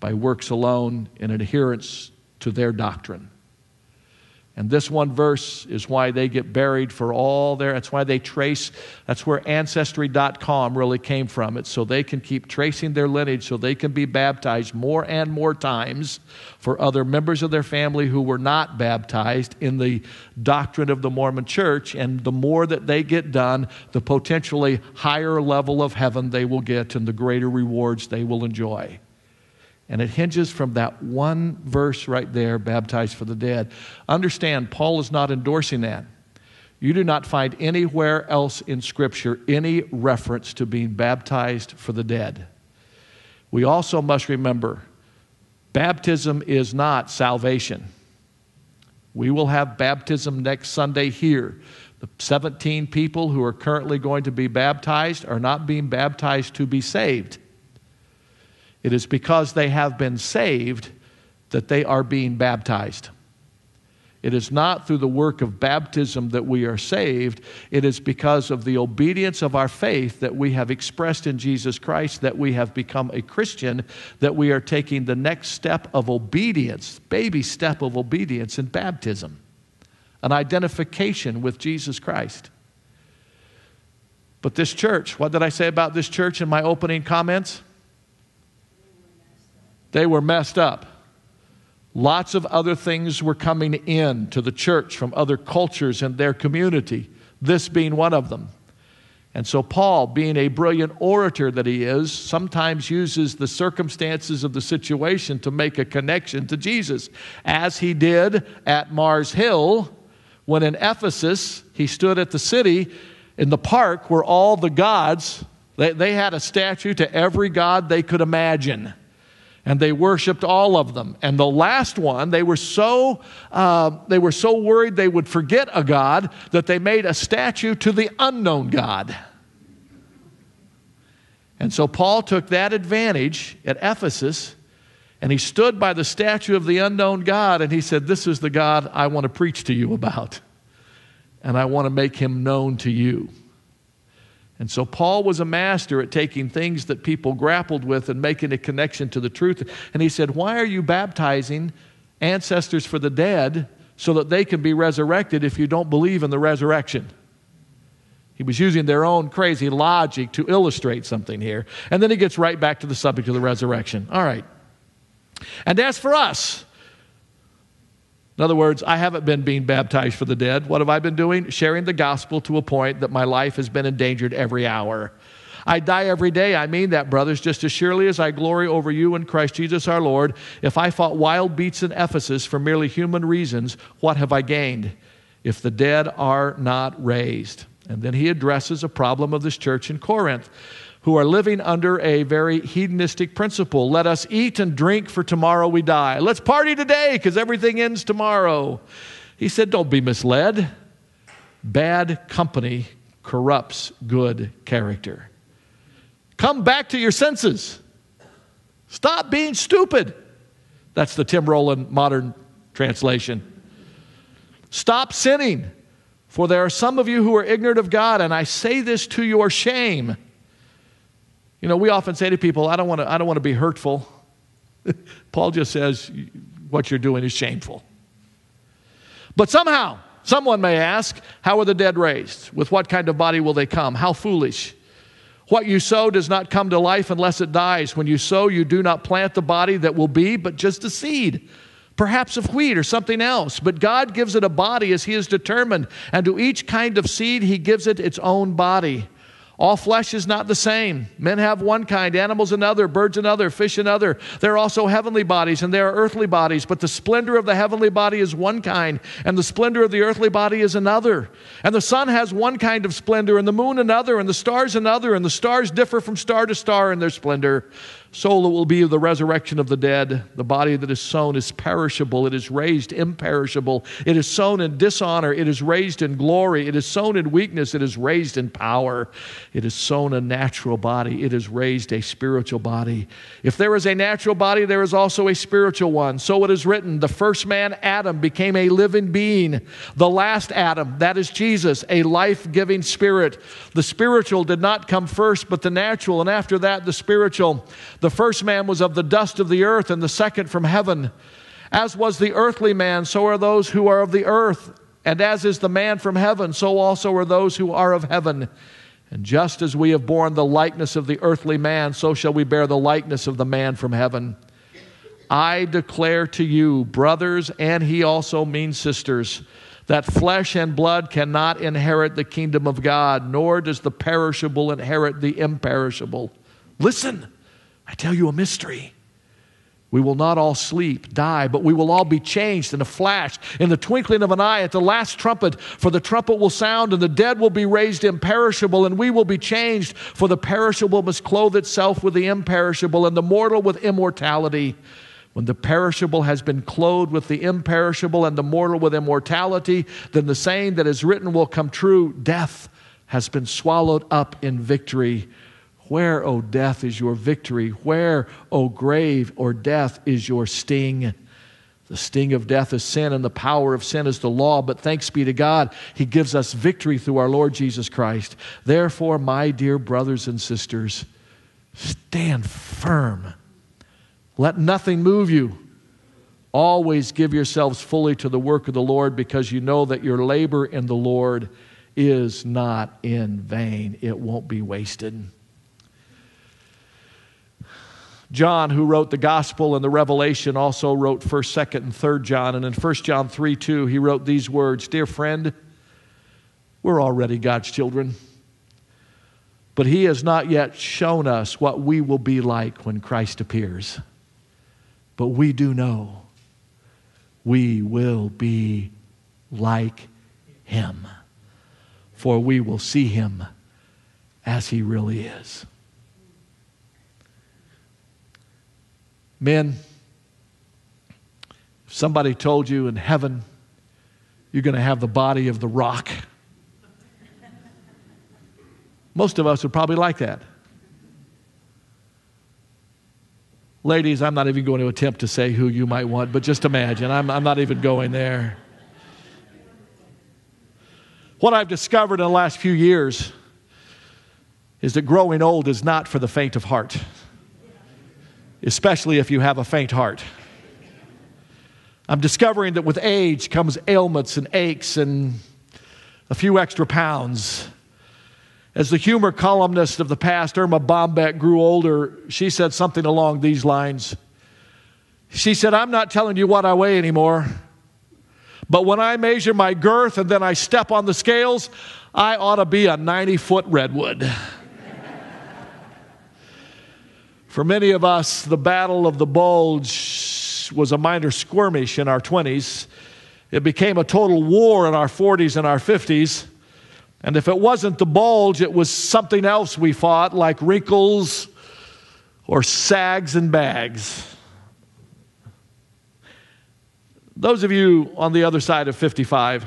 [SPEAKER 2] by works alone, in adherence to their doctrine. And this one verse is why they get buried for all their, that's why they trace, that's where Ancestry.com really came from. It's so they can keep tracing their lineage, so they can be baptized more and more times for other members of their family who were not baptized in the doctrine of the Mormon church. And the more that they get done, the potentially higher level of heaven they will get and the greater rewards they will enjoy. And it hinges from that one verse right there, baptized for the dead. Understand, Paul is not endorsing that. You do not find anywhere else in Scripture any reference to being baptized for the dead. We also must remember baptism is not salvation. We will have baptism next Sunday here. The 17 people who are currently going to be baptized are not being baptized to be saved. It is because they have been saved that they are being baptized. It is not through the work of baptism that we are saved. It is because of the obedience of our faith that we have expressed in Jesus Christ that we have become a Christian, that we are taking the next step of obedience, baby step of obedience in baptism, an identification with Jesus Christ. But this church, what did I say about this church in my opening comments? They were messed up. Lots of other things were coming in to the church from other cultures and their community, this being one of them. And so, Paul, being a brilliant orator that he is, sometimes uses the circumstances of the situation to make a connection to Jesus, as he did at Mars Hill when in Ephesus he stood at the city in the park where all the gods, they, they had a statue to every god they could imagine and they worshiped all of them. And the last one, they were so uh, they were so worried they would forget a god that they made a statue to the unknown God. And so Paul took that advantage at Ephesus, and he stood by the statue of the unknown God, and he said, "This is the God I want to preach to you about, and I want to make him known to you." And so Paul was a master at taking things that people grappled with and making a connection to the truth. And he said, Why are you baptizing ancestors for the dead so that they can be resurrected if you don't believe in the resurrection? He was using their own crazy logic to illustrate something here. And then he gets right back to the subject of the resurrection. All right. And as for us, in other words, I haven't been being baptized for the dead. What have I been doing? Sharing the gospel to a point that my life has been endangered every hour. I die every day. I mean that, brothers, just as surely as I glory over you in Christ Jesus our Lord. If I fought wild beasts in Ephesus for merely human reasons, what have I gained? If the dead are not raised. And then he addresses a problem of this church in Corinth who are living under a very hedonistic principle. Let us eat and drink, for tomorrow we die. Let's party today because everything ends tomorrow. He said, Don't be misled. Bad company corrupts good character. Come back to your senses. Stop being stupid. That's the Tim Rolen modern translation. Stop sinning. For there are some of you who are ignorant of God, and I say this to your shame. You know, we often say to people, I don't want to, I don't want to be hurtful. Paul just says, what you're doing is shameful. But somehow, someone may ask, how are the dead raised? With what kind of body will they come? How foolish. What you sow does not come to life unless it dies. When you sow, you do not plant the body that will be, but just a seed perhaps of wheat or something else. But God gives it a body as He has determined, and to each kind of seed, He gives it its own body. All flesh is not the same. Men have one kind, animals another, birds another, fish another. There are also heavenly bodies and there are earthly bodies, but the splendor of the heavenly body is one kind, and the splendor of the earthly body is another. And the sun has one kind of splendor, and the moon another, and the stars another, and the stars differ from star to star in their splendor. So it will be of the resurrection of the dead. The body that is sown is perishable, it is raised imperishable. It is sown in dishonor, it is raised in glory. It is sown in weakness, it is raised in power. It is sown a natural body, it is raised a spiritual body. If there is a natural body, there is also a spiritual one. So it is written the first man, Adam, became a living being. The last Adam, that is Jesus, a life giving spirit. The spiritual did not come first, but the natural, and after that, the spiritual. The first man was of the dust of the earth, and the second from heaven. As was the earthly man, so are those who are of the earth. And as is the man from heaven, so also are those who are of heaven. And just as we have borne the likeness of the earthly man, so shall we bear the likeness of the man from heaven. I declare to you, brothers, and he also means sisters, that flesh and blood cannot inherit the kingdom of God, nor does the perishable inherit the imperishable. Listen. I tell you a mystery. We will not all sleep, die, but we will all be changed in a flash, in the twinkling of an eye, at the last trumpet. For the trumpet will sound, and the dead will be raised imperishable, and we will be changed. For the perishable must clothe itself with the imperishable, and the mortal with immortality. When the perishable has been clothed with the imperishable, and the mortal with immortality, then the saying that is written will come true death has been swallowed up in victory. Where, O death, is your victory? Where, O grave or death, is your sting? The sting of death is sin, and the power of sin is the law. But thanks be to God, He gives us victory through our Lord Jesus Christ. Therefore, my dear brothers and sisters, stand firm. Let nothing move you. Always give yourselves fully to the work of the Lord because you know that your labor in the Lord is not in vain, it won't be wasted. John, who wrote the Gospel and the Revelation, also wrote 1st, 2nd, and 3rd John. And in 1 John 3 2, he wrote these words Dear friend, we're already God's children, but he has not yet shown us what we will be like when Christ appears. But we do know we will be like him, for we will see him as he really is. Men, if somebody told you in heaven you're going to have the body of the rock, most of us would probably like that. Ladies, I'm not even going to attempt to say who you might want, but just imagine. I'm, I'm not even going there. What I've discovered in the last few years is that growing old is not for the faint of heart, especially if you have a faint heart. I'm discovering that with age comes ailments and aches and a few extra pounds. As the humor columnist of the past, Erma Bombeck, grew older, she said something along these lines. She said, I'm not telling you what I weigh anymore, but when I measure my girth and then I step on the scales, I ought to be a 90 foot redwood. For many of us, the battle of the bulge was a minor skirmish in our 20s. It became a total war in our 40s and our 50s. And if it wasn't the bulge, it was something else we fought, like wrinkles or sags and bags. Those of you on the other side of 55,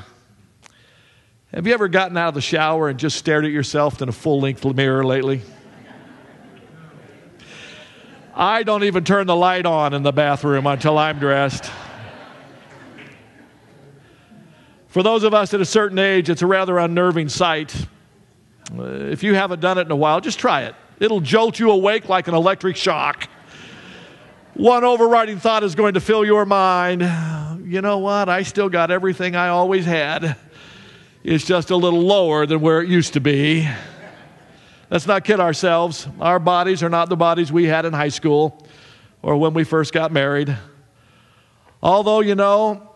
[SPEAKER 2] have you ever gotten out of the shower and just stared at yourself in a full length mirror lately? I don't even turn the light on in the bathroom until I'm dressed. For those of us at a certain age, it's a rather unnerving sight. Uh, if you haven't done it in a while, just try it. It'll jolt you awake like an electric shock. One overriding thought is going to fill your mind. You know what? I still got everything I always had. It's just a little lower than where it used to be. Let's not kid ourselves. Our bodies are not the bodies we had in high school or when we first got married. Although, you know,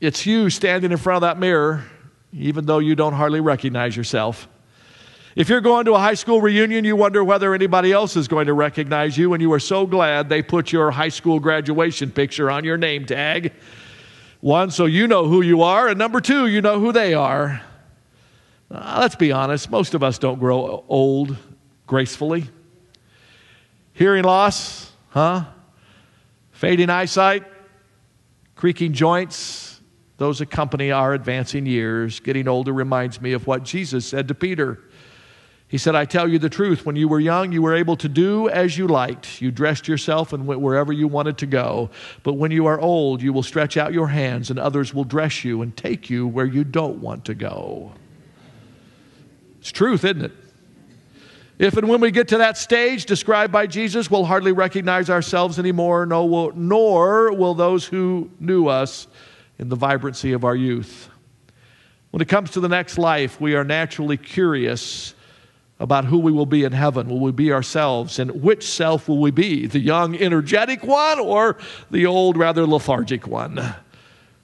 [SPEAKER 2] it's you standing in front of that mirror, even though you don't hardly recognize yourself. If you're going to a high school reunion, you wonder whether anybody else is going to recognize you, and you are so glad they put your high school graduation picture on your name tag. One, so you know who you are, and number two, you know who they are. Uh, let's be honest, most of us don't grow old gracefully. Hearing loss, huh? Fading eyesight, creaking joints, those accompany our advancing years. Getting older reminds me of what Jesus said to Peter. He said, I tell you the truth. When you were young, you were able to do as you liked. You dressed yourself and went wherever you wanted to go. But when you are old, you will stretch out your hands, and others will dress you and take you where you don't want to go. It's truth, isn't it? If and when we get to that stage described by Jesus, we'll hardly recognize ourselves anymore, nor will those who knew us in the vibrancy of our youth. When it comes to the next life, we are naturally curious about who we will be in heaven. Will we be ourselves? And which self will we be? The young, energetic one or the old, rather lethargic one?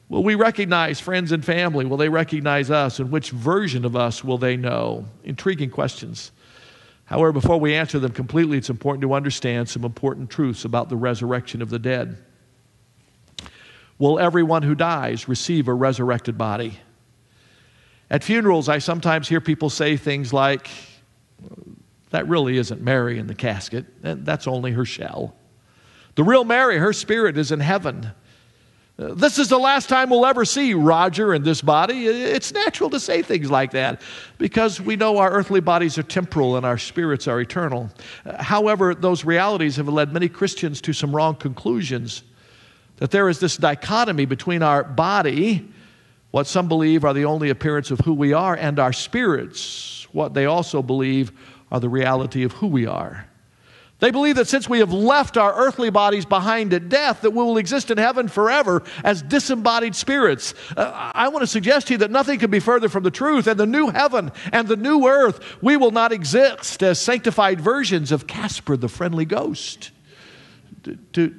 [SPEAKER 2] Will we recognize friends and family? Will they recognize us? And which version of us will they know? Intriguing questions. However, before we answer them completely, it's important to understand some important truths about the resurrection of the dead. Will everyone who dies receive a resurrected body? At funerals, I sometimes hear people say things like, That really isn't Mary in the casket, that's only her shell. The real Mary, her spirit is in heaven. This is the last time we'll ever see Roger in this body. It's natural to say things like that because we know our earthly bodies are temporal and our spirits are eternal. However, those realities have led many Christians to some wrong conclusions that there is this dichotomy between our body, what some believe are the only appearance of who we are, and our spirits, what they also believe are the reality of who we are. They believe that since we have left our earthly bodies behind at death, that we will exist in heaven forever as disembodied spirits. Uh, I want to suggest to you that nothing could be further from the truth. And the new heaven and the new earth, we will not exist as sanctified versions of Casper the friendly ghost. Do, do,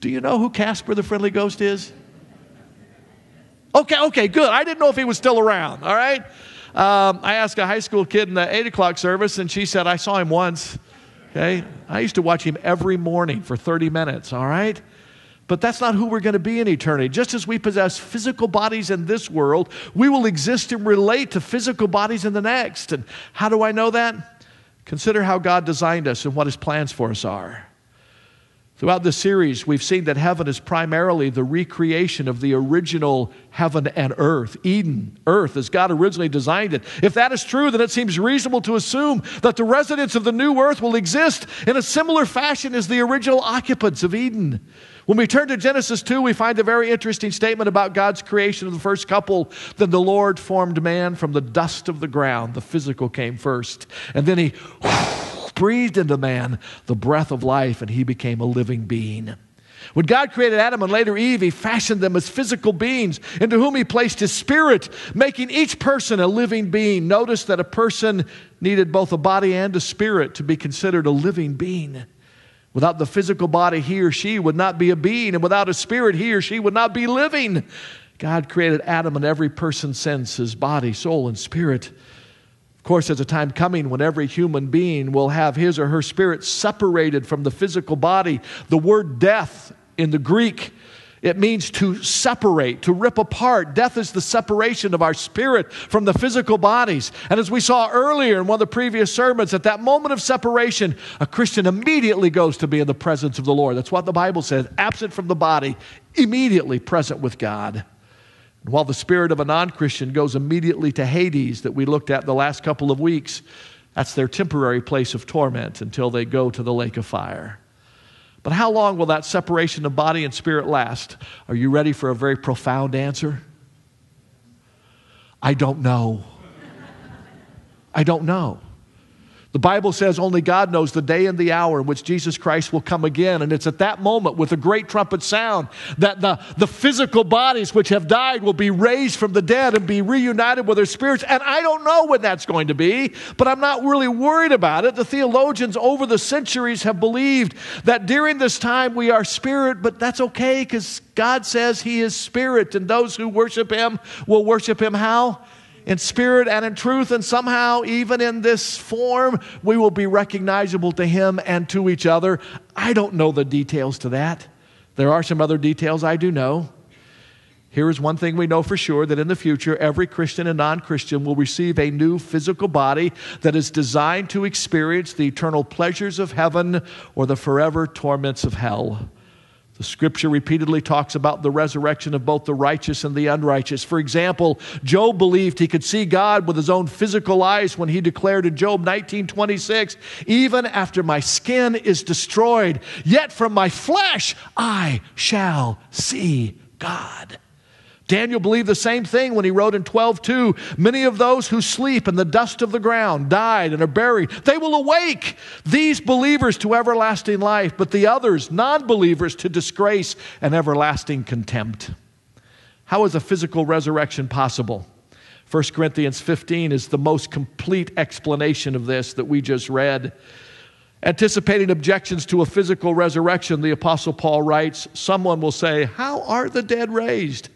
[SPEAKER 2] do you know who Casper the friendly ghost is? Okay, okay, good. I didn't know if he was still around, all right? Um, I asked a high school kid in the 8 o'clock service, and she said, I saw him once. Okay? I used to watch him every morning for 30 minutes, all right? But that's not who we're going to be in eternity. Just as we possess physical bodies in this world, we will exist and relate to physical bodies in the next. And how do I know that? Consider how God designed us and what his plans for us are. Throughout this series, we've seen that heaven is primarily the recreation of the original heaven and earth, Eden, earth, as God originally designed it. If that is true, then it seems reasonable to assume that the residents of the new earth will exist in a similar fashion as the original occupants of Eden. When we turn to Genesis 2, we find a very interesting statement about God's creation of the first couple. Then the Lord formed man from the dust of the ground. The physical came first. And then he breathed into man the breath of life, and he became a living being. When God created Adam and later Eve, He fashioned them as physical beings into whom He placed His Spirit, making each person a living being. Notice that a person needed both a body and a spirit to be considered a living being. Without the physical body, he or she would not be a being, and without a spirit, he or she would not be living. God created Adam and every person sense, his body, soul, and spirit course, there's a time coming when every human being will have his or her spirit separated from the physical body. The word death in the Greek it means to separate, to rip apart. Death is the separation of our spirit from the physical bodies. And as we saw earlier in one of the previous sermons, at that moment of separation, a Christian immediately goes to be in the presence of the Lord. That's what the Bible says absent from the body, immediately present with God. While the spirit of a non Christian goes immediately to Hades, that we looked at the last couple of weeks, that's their temporary place of torment until they go to the lake of fire. But how long will that separation of body and spirit last? Are you ready for a very profound answer? I don't know. I don't know. The Bible says only God knows the day and the hour in which Jesus Christ will come again. And it's at that moment, with a great trumpet sound, that the, the physical bodies which have died will be raised from the dead and be reunited with their spirits. And I don't know when that's going to be, but I'm not really worried about it. The theologians over the centuries have believed that during this time we are spirit, but that's okay because God says He is spirit, and those who worship Him will worship Him how? In spirit and in truth, and somehow, even in this form, we will be recognizable to Him and to each other. I don't know the details to that. There are some other details I do know. Here is one thing we know for sure that in the future, every Christian and non Christian will receive a new physical body that is designed to experience the eternal pleasures of heaven or the forever torments of hell. The scripture repeatedly talks about the resurrection of both the righteous and the unrighteous. For example, Job believed he could see God with his own physical eyes when he declared in Job 19:26, "Even after my skin is destroyed, yet from my flesh I shall see God." Daniel believed the same thing when he wrote in 12:2, many of those who sleep in the dust of the ground died and are buried. They will awake, these believers to everlasting life, but the others, non-believers to disgrace and everlasting contempt. How is a physical resurrection possible? 1 Corinthians 15 is the most complete explanation of this that we just read. Anticipating objections to a physical resurrection, the Apostle Paul writes, Someone will say, How are the dead raised?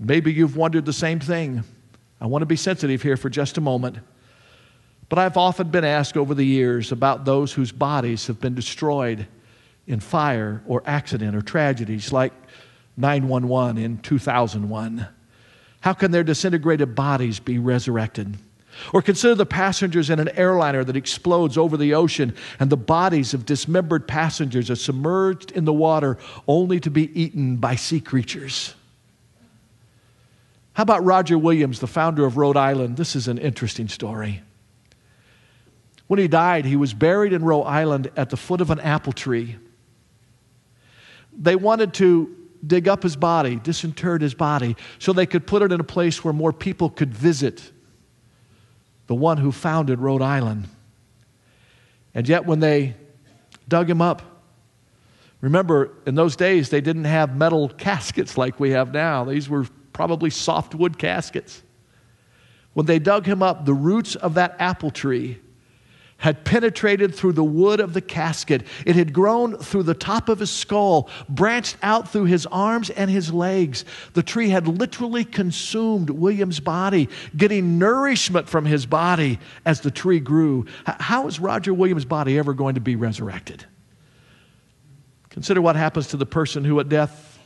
[SPEAKER 2] Maybe you've wondered the same thing. I want to be sensitive here for just a moment. But I've often been asked over the years about those whose bodies have been destroyed in fire or accident or tragedies like 911 in 2001. How can their disintegrated bodies be resurrected? Or consider the passengers in an airliner that explodes over the ocean and the bodies of dismembered passengers are submerged in the water only to be eaten by sea creatures. How about Roger Williams, the founder of Rhode Island? This is an interesting story. When he died, he was buried in Rhode Island at the foot of an apple tree. They wanted to dig up his body, disinterred his body, so they could put it in a place where more people could visit the one who founded Rhode Island. And yet, when they dug him up, remember, in those days, they didn't have metal caskets like we have now. These were probably softwood caskets. When they dug him up, the roots of that apple tree had penetrated through the wood of the casket. It had grown through the top of his skull, branched out through his arms and his legs. The tree had literally consumed Williams' body, getting nourishment from his body as the tree grew. How is Roger Williams' body ever going to be resurrected? Consider what happens to the person who at death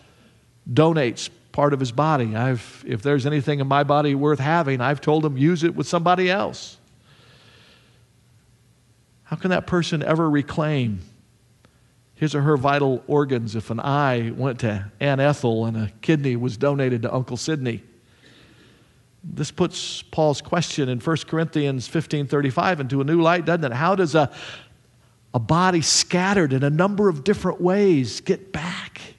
[SPEAKER 2] donates part of his body. I've, if there's anything in my body worth having, I've told him use it with somebody else. How can that person ever reclaim his or her vital organs if an eye went to Aunt Ethel and a kidney was donated to Uncle Sidney. This puts Paul's question in 1 Corinthians 15:35 into a new light, doesn't it? How does a, a body scattered in a number of different ways get back?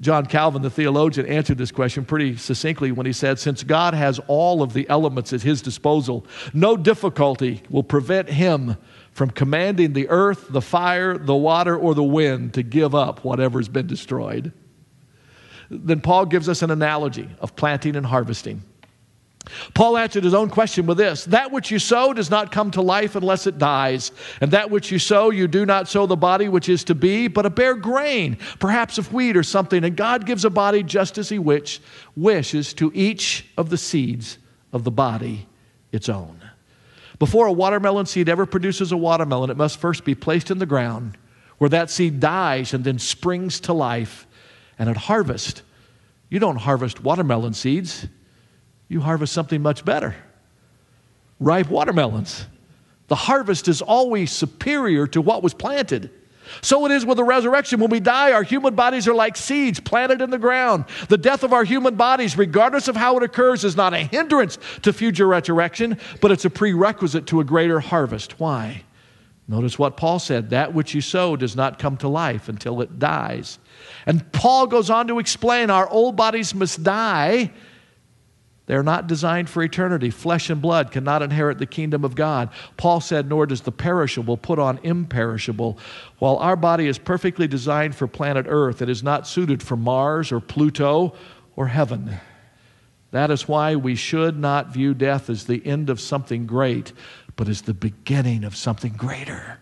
[SPEAKER 2] John Calvin, the theologian, answered this question pretty succinctly when he said, Since God has all of the elements at his disposal, no difficulty will prevent him from commanding the earth, the fire, the water, or the wind to give up whatever's been destroyed. Then Paul gives us an analogy of planting and harvesting. Paul answered his own question with this That which you sow does not come to life unless it dies. And that which you sow, you do not sow the body which is to be, but a bare grain, perhaps of wheat or something. And God gives a body just as he wish, wishes to each of the seeds of the body its own. Before a watermelon seed ever produces a watermelon, it must first be placed in the ground where that seed dies and then springs to life. And at harvest, you don't harvest watermelon seeds you harvest something much better ripe watermelons. The harvest is always superior to what was planted. So it is with the resurrection. When we die, our human bodies are like seeds planted in the ground. The death of our human bodies, regardless of how it occurs, is not a hindrance to future resurrection, but it's a prerequisite to a greater harvest. Why? Notice what Paul said that which you sow does not come to life until it dies. And Paul goes on to explain our old bodies must die they're not designed for eternity. Flesh and blood cannot inherit the kingdom of God. Paul said, Nor does the perishable put on imperishable. While our body is perfectly designed for planet Earth, it is not suited for Mars or Pluto or heaven. That is why we should not view death as the end of something great, but as the beginning of something greater.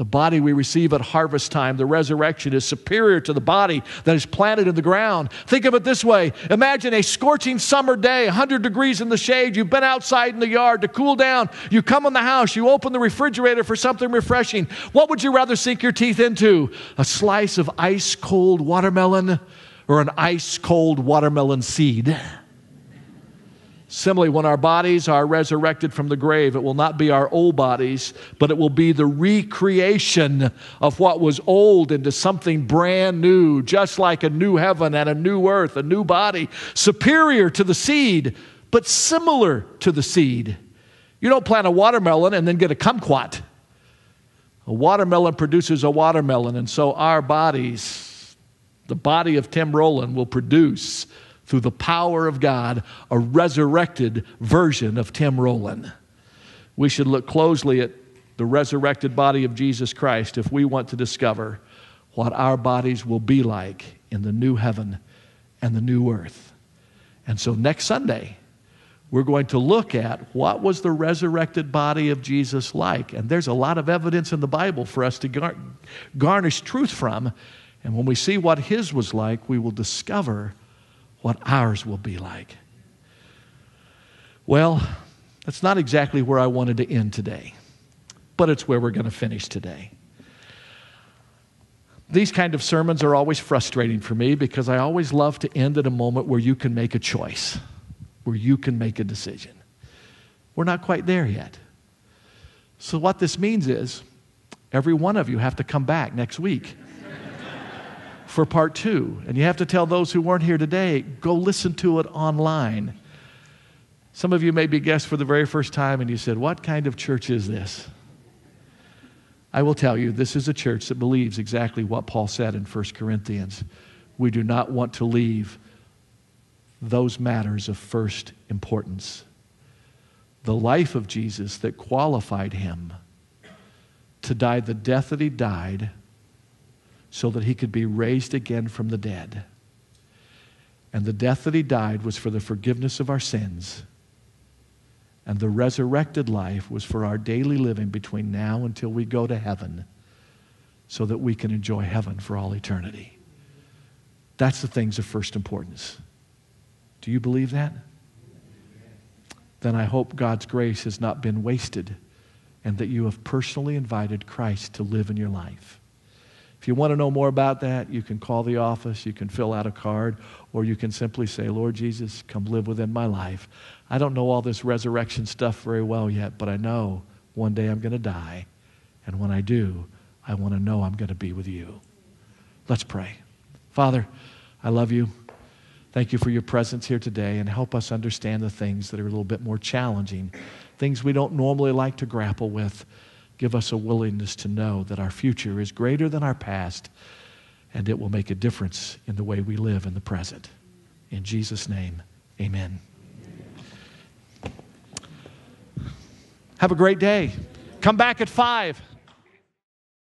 [SPEAKER 2] The body we receive at harvest time, the resurrection, is superior to the body that is planted in the ground. Think of it this way Imagine a scorching summer day, 100 degrees in the shade. You've been outside in the yard to cool down. You come in the house, you open the refrigerator for something refreshing. What would you rather sink your teeth into? A slice of ice cold watermelon or an ice cold watermelon seed? Similarly, when our bodies are resurrected from the grave, it will not be our old bodies, but it will be the recreation of what was old into something brand new, just like a new heaven and a new earth, a new body, superior to the seed, but similar to the seed. You don't plant a watermelon and then get a kumquat. A watermelon produces a watermelon, and so our bodies, the body of Tim Rolen, will produce through the power of God, a resurrected version of Tim Rolen. We should look closely at the resurrected body of Jesus Christ if we want to discover what our bodies will be like in the new heaven and the new earth. And so next Sunday, we're going to look at what was the resurrected body of Jesus like. And there's a lot of evidence in the Bible for us to gar- garnish truth from. And when we see what his was like, we will discover what ours will be like. Well, that's not exactly where I wanted to end today, but it's where we're going to finish today. These kind of sermons are always frustrating for me because I always love to end at a moment where you can make a choice, where you can make a decision. We're not quite there yet. So, what this means is every one of you have to come back next week for part two. And you have to tell those who weren't here today, go listen to it online. Some of you may be guests for the very first time and you said, What kind of church is this? I will tell you, this is a church that believes exactly what Paul said in 1 Corinthians. We do not want to leave those matters of first importance. The life of Jesus that qualified him to die the death that he died so that he could be raised again from the dead. And the death that he died was for the forgiveness of our sins. And the resurrected life was for our daily living between now until we go to heaven so that we can enjoy heaven for all eternity. That's the things of first importance. Do you believe that? Then I hope God's grace has not been wasted and that you have personally invited Christ to live in your life. If you want to know more about that, you can call the office, you can fill out a card, or you can simply say, Lord Jesus, come live within my life. I don't know all this resurrection stuff very well yet, but I know one day I'm going to die. And when I do, I want to know I'm going to be with you. Let's pray. Father, I love you. Thank you for your presence here today and help us understand the things that are a little bit more challenging, things we don't normally like to grapple with. Give us a willingness to know that our future is greater than our past and it will make a difference in the way we live in the present. In Jesus' name, amen. Have a great day. Come back at 5.